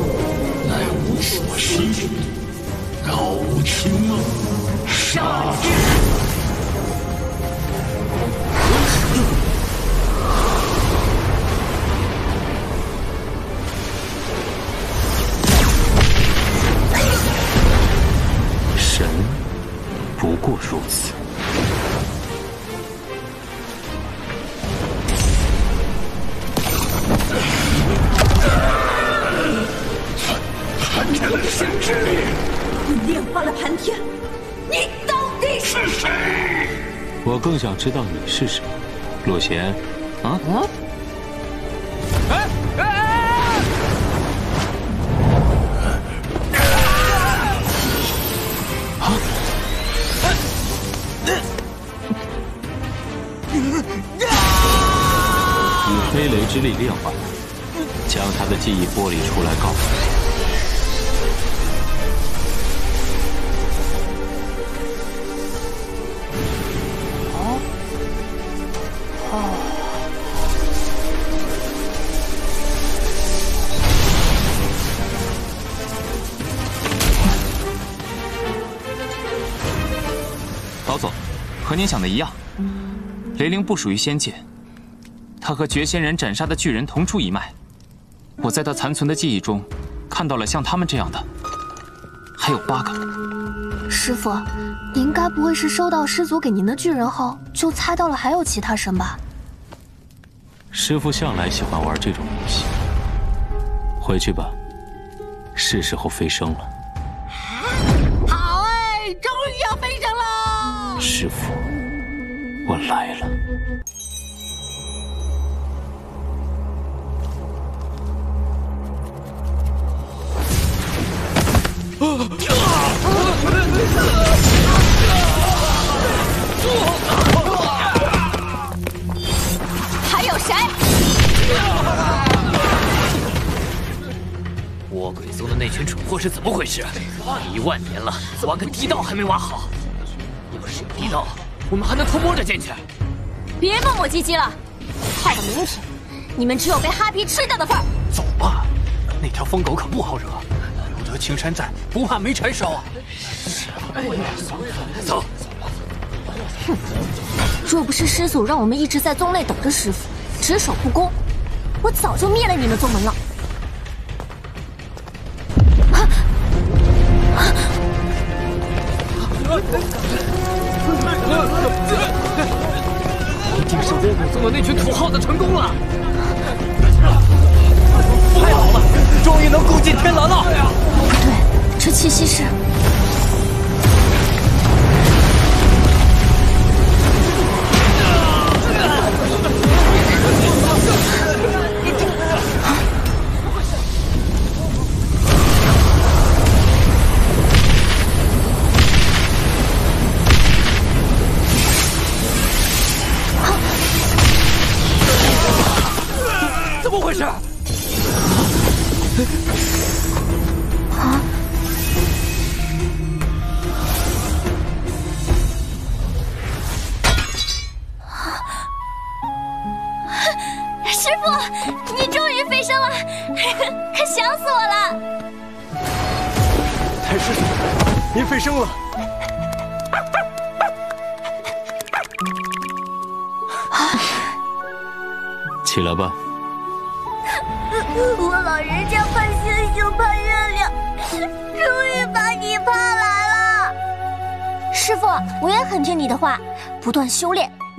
[SPEAKER 18] 乃无所失，扰无清梦，杀之。
[SPEAKER 6] 如此。
[SPEAKER 18] 盘天雷神之力，你炼化了盘天，你到底是谁？
[SPEAKER 6] 我更想知道你是谁，洛贤。啊？飞之力炼化将他的记忆剥离出来，告诉你。哦，哦。
[SPEAKER 3] 老总，和您想的一样，雷灵不属于仙界。他和绝仙人斩杀的巨人同出一脉，我在他残存的记忆中看到了像他们这样的，还有八个。
[SPEAKER 19] 师傅，您该不会是收到师祖给您的巨人后，就猜到了还有其他神吧？
[SPEAKER 6] 师傅向来喜欢玩这种游戏。回去吧，是时候飞升了。
[SPEAKER 11] 好哎，终于要飞升了！
[SPEAKER 6] 师傅，我来了。
[SPEAKER 20] 回事？一万年了，挖个地道还没挖好。要是有地道，我们还能偷摸着进去。
[SPEAKER 1] 别磨磨唧唧了，到了明天，你们只有被哈皮吃掉的份儿。
[SPEAKER 7] 走吧，那条疯狗可不好惹，留得青山在，不怕没柴烧啊！
[SPEAKER 20] 走。
[SPEAKER 1] 哼，若不是师祖让我们一直在宗内等着师傅，只守不攻，我早就灭了你们宗门了。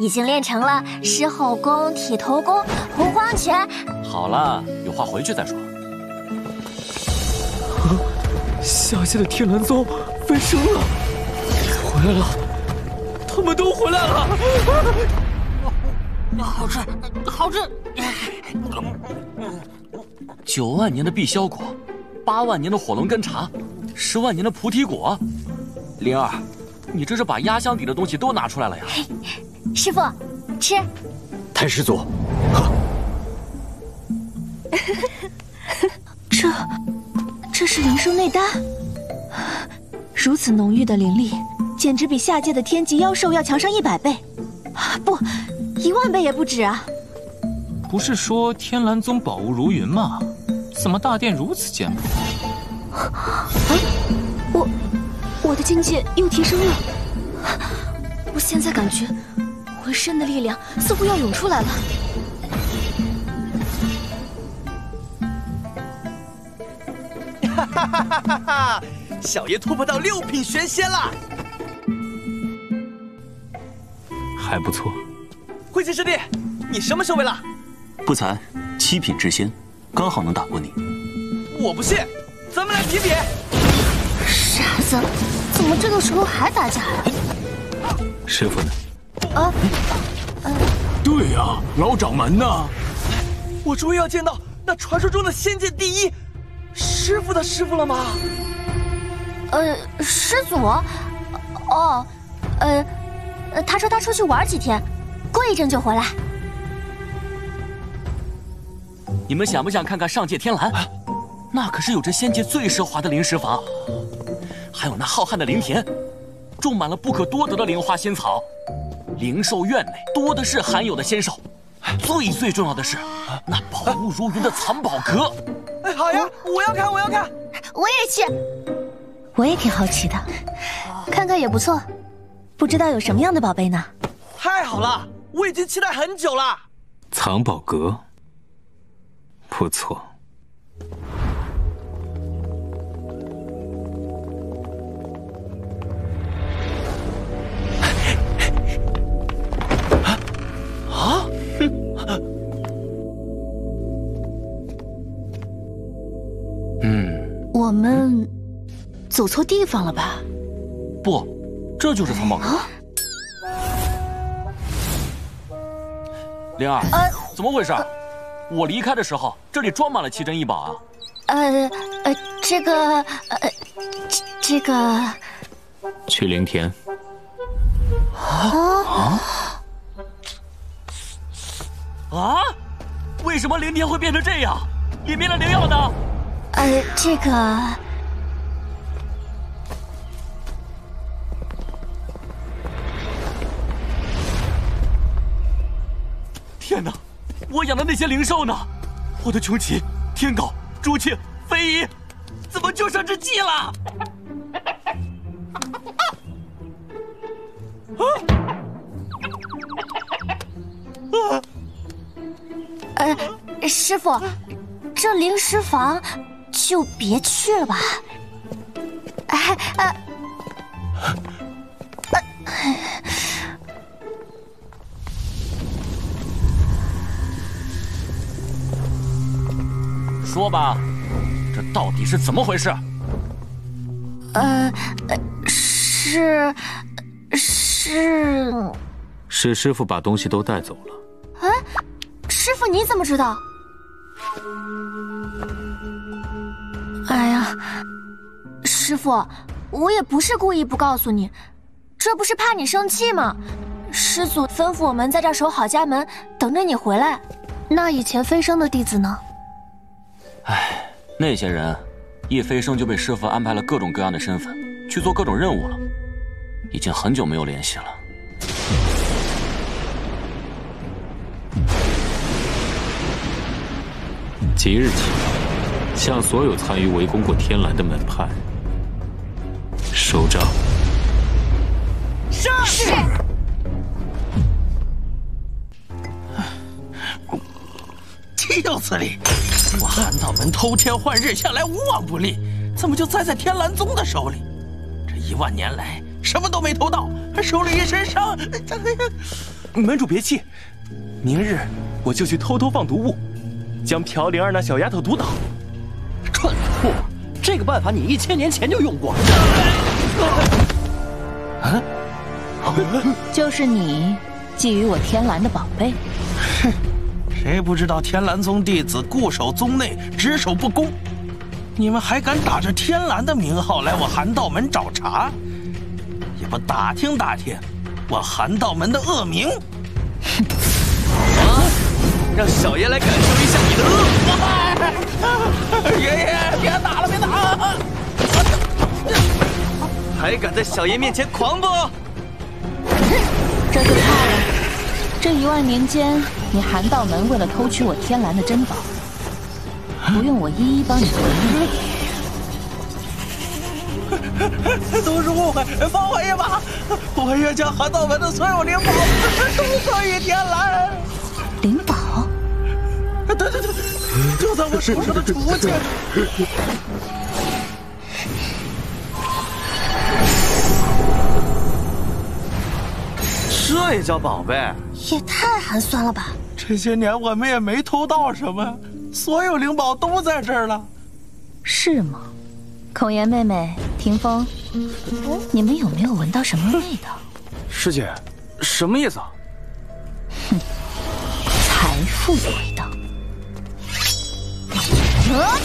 [SPEAKER 1] 已经练成了狮吼功、铁头功、洪荒拳。
[SPEAKER 8] 好了，有话回去再说。
[SPEAKER 7] 下界的天蓝宗飞升了，回来了，他们都回来了。
[SPEAKER 11] 好吃，好吃。
[SPEAKER 8] 九万年的碧霄果，八万年的火龙根茶，十万年的菩提果。灵儿，你这是把压箱底的东西都拿出来了呀？
[SPEAKER 1] 师傅，吃。
[SPEAKER 7] 太师祖，
[SPEAKER 5] 这，这是灵兽内丹。如此浓郁的灵力，简直比下界的天级妖兽要强上一百倍，不，一万倍也不止啊！
[SPEAKER 3] 不是说天蓝宗宝物如云吗？怎么大殿如此简朴？
[SPEAKER 5] 啊，我我的境界又提升了。我现在感觉浑身的力量似乎要涌出来了。
[SPEAKER 2] 哈哈哈哈哈！小爷突破到六品玄仙了，
[SPEAKER 6] 还不错。
[SPEAKER 2] 慧心师弟，你什么修为了？
[SPEAKER 8] 不才七品至仙，刚好能打过你。
[SPEAKER 2] 我不信，咱们来比比。
[SPEAKER 19] 傻子，怎么这个时候还打架呀？
[SPEAKER 6] 师傅呢？
[SPEAKER 19] 啊，
[SPEAKER 12] 对呀，老掌门呢？
[SPEAKER 2] 我终于要见到那传说中的仙界第一师傅的师傅了吗？
[SPEAKER 19] 呃，师祖？哦，呃，呃，他说他出去玩几天，过一阵就回来。
[SPEAKER 8] 你们想不想看看上界天蓝？那可是有着仙界最奢华的灵石房，还有那浩瀚的灵田，种满了不可多得的灵花仙草。灵兽院内多的是罕有的仙兽，最最重要的是那宝物如云的藏宝阁。
[SPEAKER 2] 哎，好呀，我要看，我要看，
[SPEAKER 19] 我也去。
[SPEAKER 5] 我也挺好奇的，
[SPEAKER 19] 看看也不错。
[SPEAKER 5] 不知道有什么样的宝贝呢？
[SPEAKER 2] 太好了，我已经期待很久了。
[SPEAKER 6] 藏宝阁，不错。
[SPEAKER 5] 我们走错地方了吧？
[SPEAKER 8] 不，这就是藏宝阁。灵儿，怎么回事？我离开的时候，这里装满了奇珍异宝啊！
[SPEAKER 5] 呃呃，这个呃，这这个
[SPEAKER 6] 去灵田。
[SPEAKER 8] 啊啊！为什么灵田会变成这样？里面的灵药呢？
[SPEAKER 5] 呃，这个
[SPEAKER 8] 天哪！我养的那些灵兽呢？我的穷奇、天狗、朱庆、飞仪，怎么就剩只鸡了？啊！
[SPEAKER 5] 啊！呃，师傅，这灵石房就别去了吧。哎啊！
[SPEAKER 8] 说吧，这到底是怎么回事？
[SPEAKER 5] 呃，是是
[SPEAKER 6] 是师傅把东西都带走了。
[SPEAKER 5] 哎，师傅你怎么知道？哎呀，师傅，我也不是故意不告诉你，这不是怕你生气吗？师祖吩咐我们在这守好家门，等着你回来。
[SPEAKER 1] 那以前飞升的弟子呢？
[SPEAKER 8] 唉，那些人一飞升就被师傅安排了各种各样的身份，去做各种任务了，已经很久没有联系了。
[SPEAKER 6] 即日起，向所有参与围攻过天蓝的门派收账。
[SPEAKER 5] 是是。
[SPEAKER 12] 岂有此理！我韩道门偷天换日向来无往不利，怎么就栽在天蓝宗的手里？这一万年来什么都没偷到，还受了一身伤。
[SPEAKER 9] 门主别气，明日我就去偷偷放毒物，将朴灵儿那小丫头毒倒。
[SPEAKER 11] 蠢货，这个办法你一千年前就用过。
[SPEAKER 5] 啊？就是你觊觎我天蓝的宝贝？
[SPEAKER 12] 哼！谁不知道天蓝宗弟子固守宗内，只守不攻？你们还敢打着天蓝的名号来我寒道门找茬？也不打听打听我寒道门的恶名？
[SPEAKER 11] 哼！啊！让小爷来感受一下你的恶！
[SPEAKER 12] 爷爷，别打了，别打了！
[SPEAKER 11] 还敢在小爷面前狂不？
[SPEAKER 5] 这就怕了。这一万年间，你韩道门为了偷取我天蓝的珍宝，不用我一一帮你
[SPEAKER 12] 回忆。都是误会，放我一马！我愿将韩道门的所有灵宝都送与天蓝。
[SPEAKER 5] 灵宝？
[SPEAKER 12] 对对对，就在我手上的储物戒指。
[SPEAKER 11] 这也叫宝贝？
[SPEAKER 5] 也太寒酸了吧！
[SPEAKER 12] 这些年我们也没偷到什么，所有灵宝都在这儿了。
[SPEAKER 5] 是吗？孔岩妹妹，霆锋，你们有没有闻到什么味道？
[SPEAKER 9] 师姐，什么意思啊？
[SPEAKER 5] 哼，财富！哦。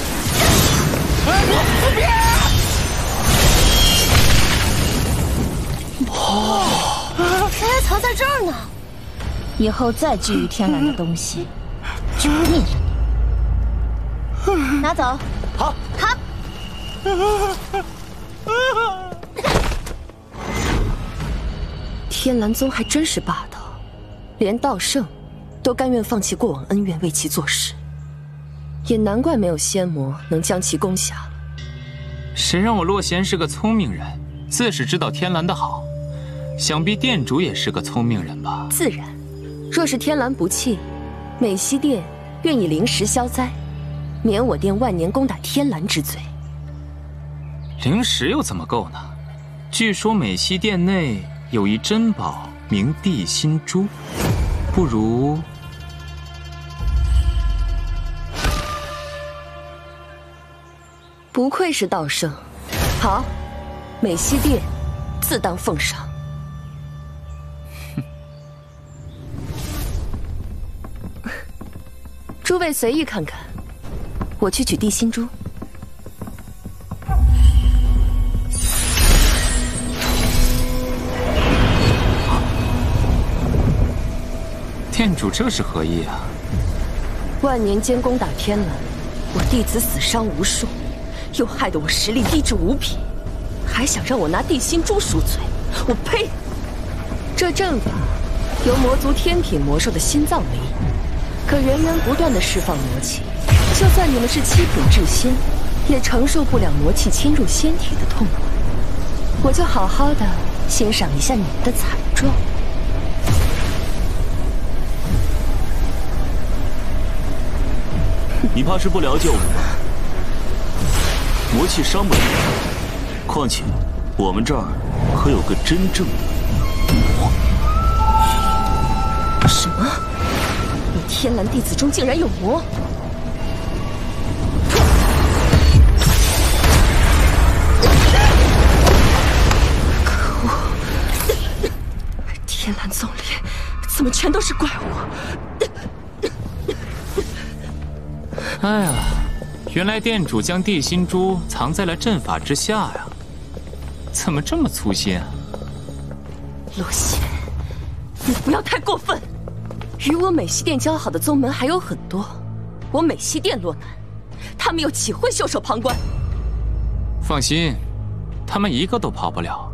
[SPEAKER 5] 原来藏在这儿呢！以后再觊觎天蓝的东西，就灭了你！拿走。
[SPEAKER 11] 好，
[SPEAKER 5] 好。
[SPEAKER 21] 天蓝宗还真是霸道，连道圣都甘愿放弃过往恩怨为其做事，也难怪没有仙魔能将其攻下了。
[SPEAKER 3] 谁让我洛贤是个聪明人，自是知道天蓝的好。想必店主也是个聪明人吧？
[SPEAKER 21] 自然，若是天蓝不弃，美西殿愿以灵石消灾，免我殿万年攻打天蓝之罪。
[SPEAKER 3] 灵石又怎么够呢？据说美西殿内有一珍宝，名地心珠，不如……
[SPEAKER 21] 不不愧是道圣，好，美西殿自当奉上。诸位随意看看，我去取地心珠。
[SPEAKER 3] 店主这是何意啊？
[SPEAKER 21] 万年间攻打天了，我弟子死伤无数，又害得我实力低至五品，还想让我拿地心珠赎罪？我呸！这阵法由魔族天品魔兽的心脏为引，可源源不断的释放魔气，就算你们是七品至仙，也承受不了魔气侵入仙体的痛苦。我就好好的欣赏一下你们的惨状。
[SPEAKER 7] 你怕是不了解我们吧？魔气伤不了，况且我们这儿可有个真正的魔。
[SPEAKER 21] 什么？你天蓝弟子中竟然有魔？可恶！天蓝宗里怎么全都是怪物？
[SPEAKER 3] 哎呀，原来店主将地心珠藏在了阵法之下呀！怎么这么粗心啊？
[SPEAKER 21] 陆贤，你不要太过分！与我美西殿交好的宗门还有很多，我美西殿落难，他们又岂会袖手旁观？
[SPEAKER 3] 放心，他们一个都跑不了。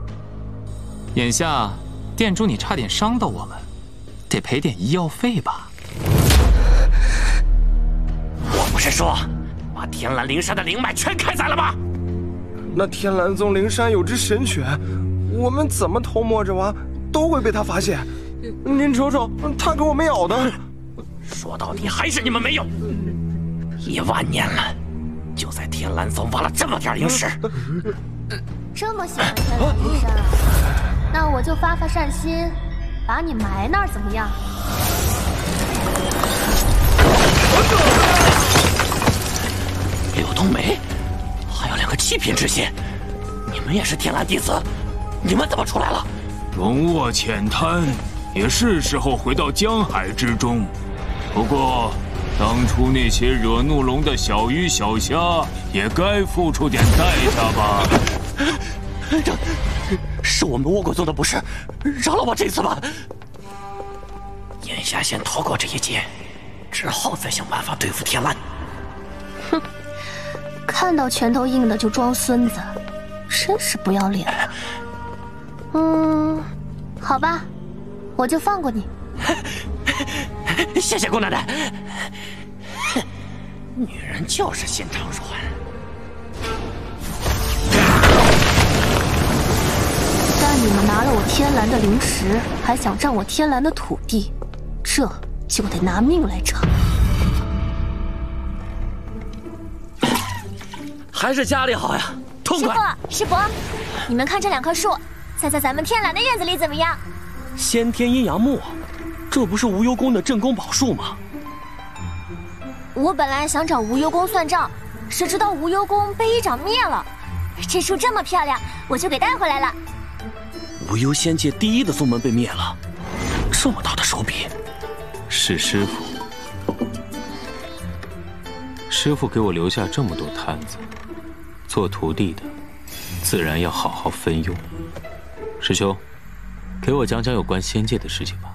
[SPEAKER 3] 眼下店主你差点伤到我们，得赔点医药费吧？
[SPEAKER 8] 我不是说把天蓝灵山的灵脉全开采了吗？
[SPEAKER 22] 那天蓝宗灵山有只神犬，我们怎么偷摸着挖都会被他发现。您瞅瞅，他给我们咬的。
[SPEAKER 8] 说到底还是你们没有。一万年了，就在天蓝宗挖了这么点灵石。
[SPEAKER 1] 这么喜欢天蓝灵山啊？那我就发发善心，把你埋那儿怎么样？
[SPEAKER 8] 柳冬梅，还有两个七品之仙，你们也是天蓝弟子，你们怎么出来了？
[SPEAKER 23] 龙卧浅滩，也是时候回到江海之中。不过，当初那些惹怒龙的小鱼小虾，也该付出点代价吧？
[SPEAKER 8] 这是我们卧鬼做的不是，饶了我这次吧。眼下先逃过这一劫，之后再想办法对付天蓝。
[SPEAKER 1] 哼，看到拳头硬的就装孙子，真是不要脸。嗯，好吧，我就放过你。
[SPEAKER 8] 谢谢姑奶奶。女人就是心肠软。
[SPEAKER 1] 但你们拿了我天蓝的灵石，还想占我天蓝的土地，这就得拿命来偿。
[SPEAKER 8] 还是家里好呀，痛快。
[SPEAKER 24] 师傅，师伯，你们看这两棵树，猜猜咱们天蓝的院子里怎么样？
[SPEAKER 2] 先天阴阳木，这不是无忧宫的镇宫宝树吗？
[SPEAKER 24] 我本来想找无忧宫算账，谁知道无忧宫被一掌灭了。这树这么漂亮，我就给带回来了。
[SPEAKER 2] 无忧仙界第一的宗门被灭了，这么大的手笔，
[SPEAKER 6] 是师傅。师傅给我留下这么多摊子，做徒弟的自然要好好分忧。师兄，给我讲讲有关仙界的事情吧。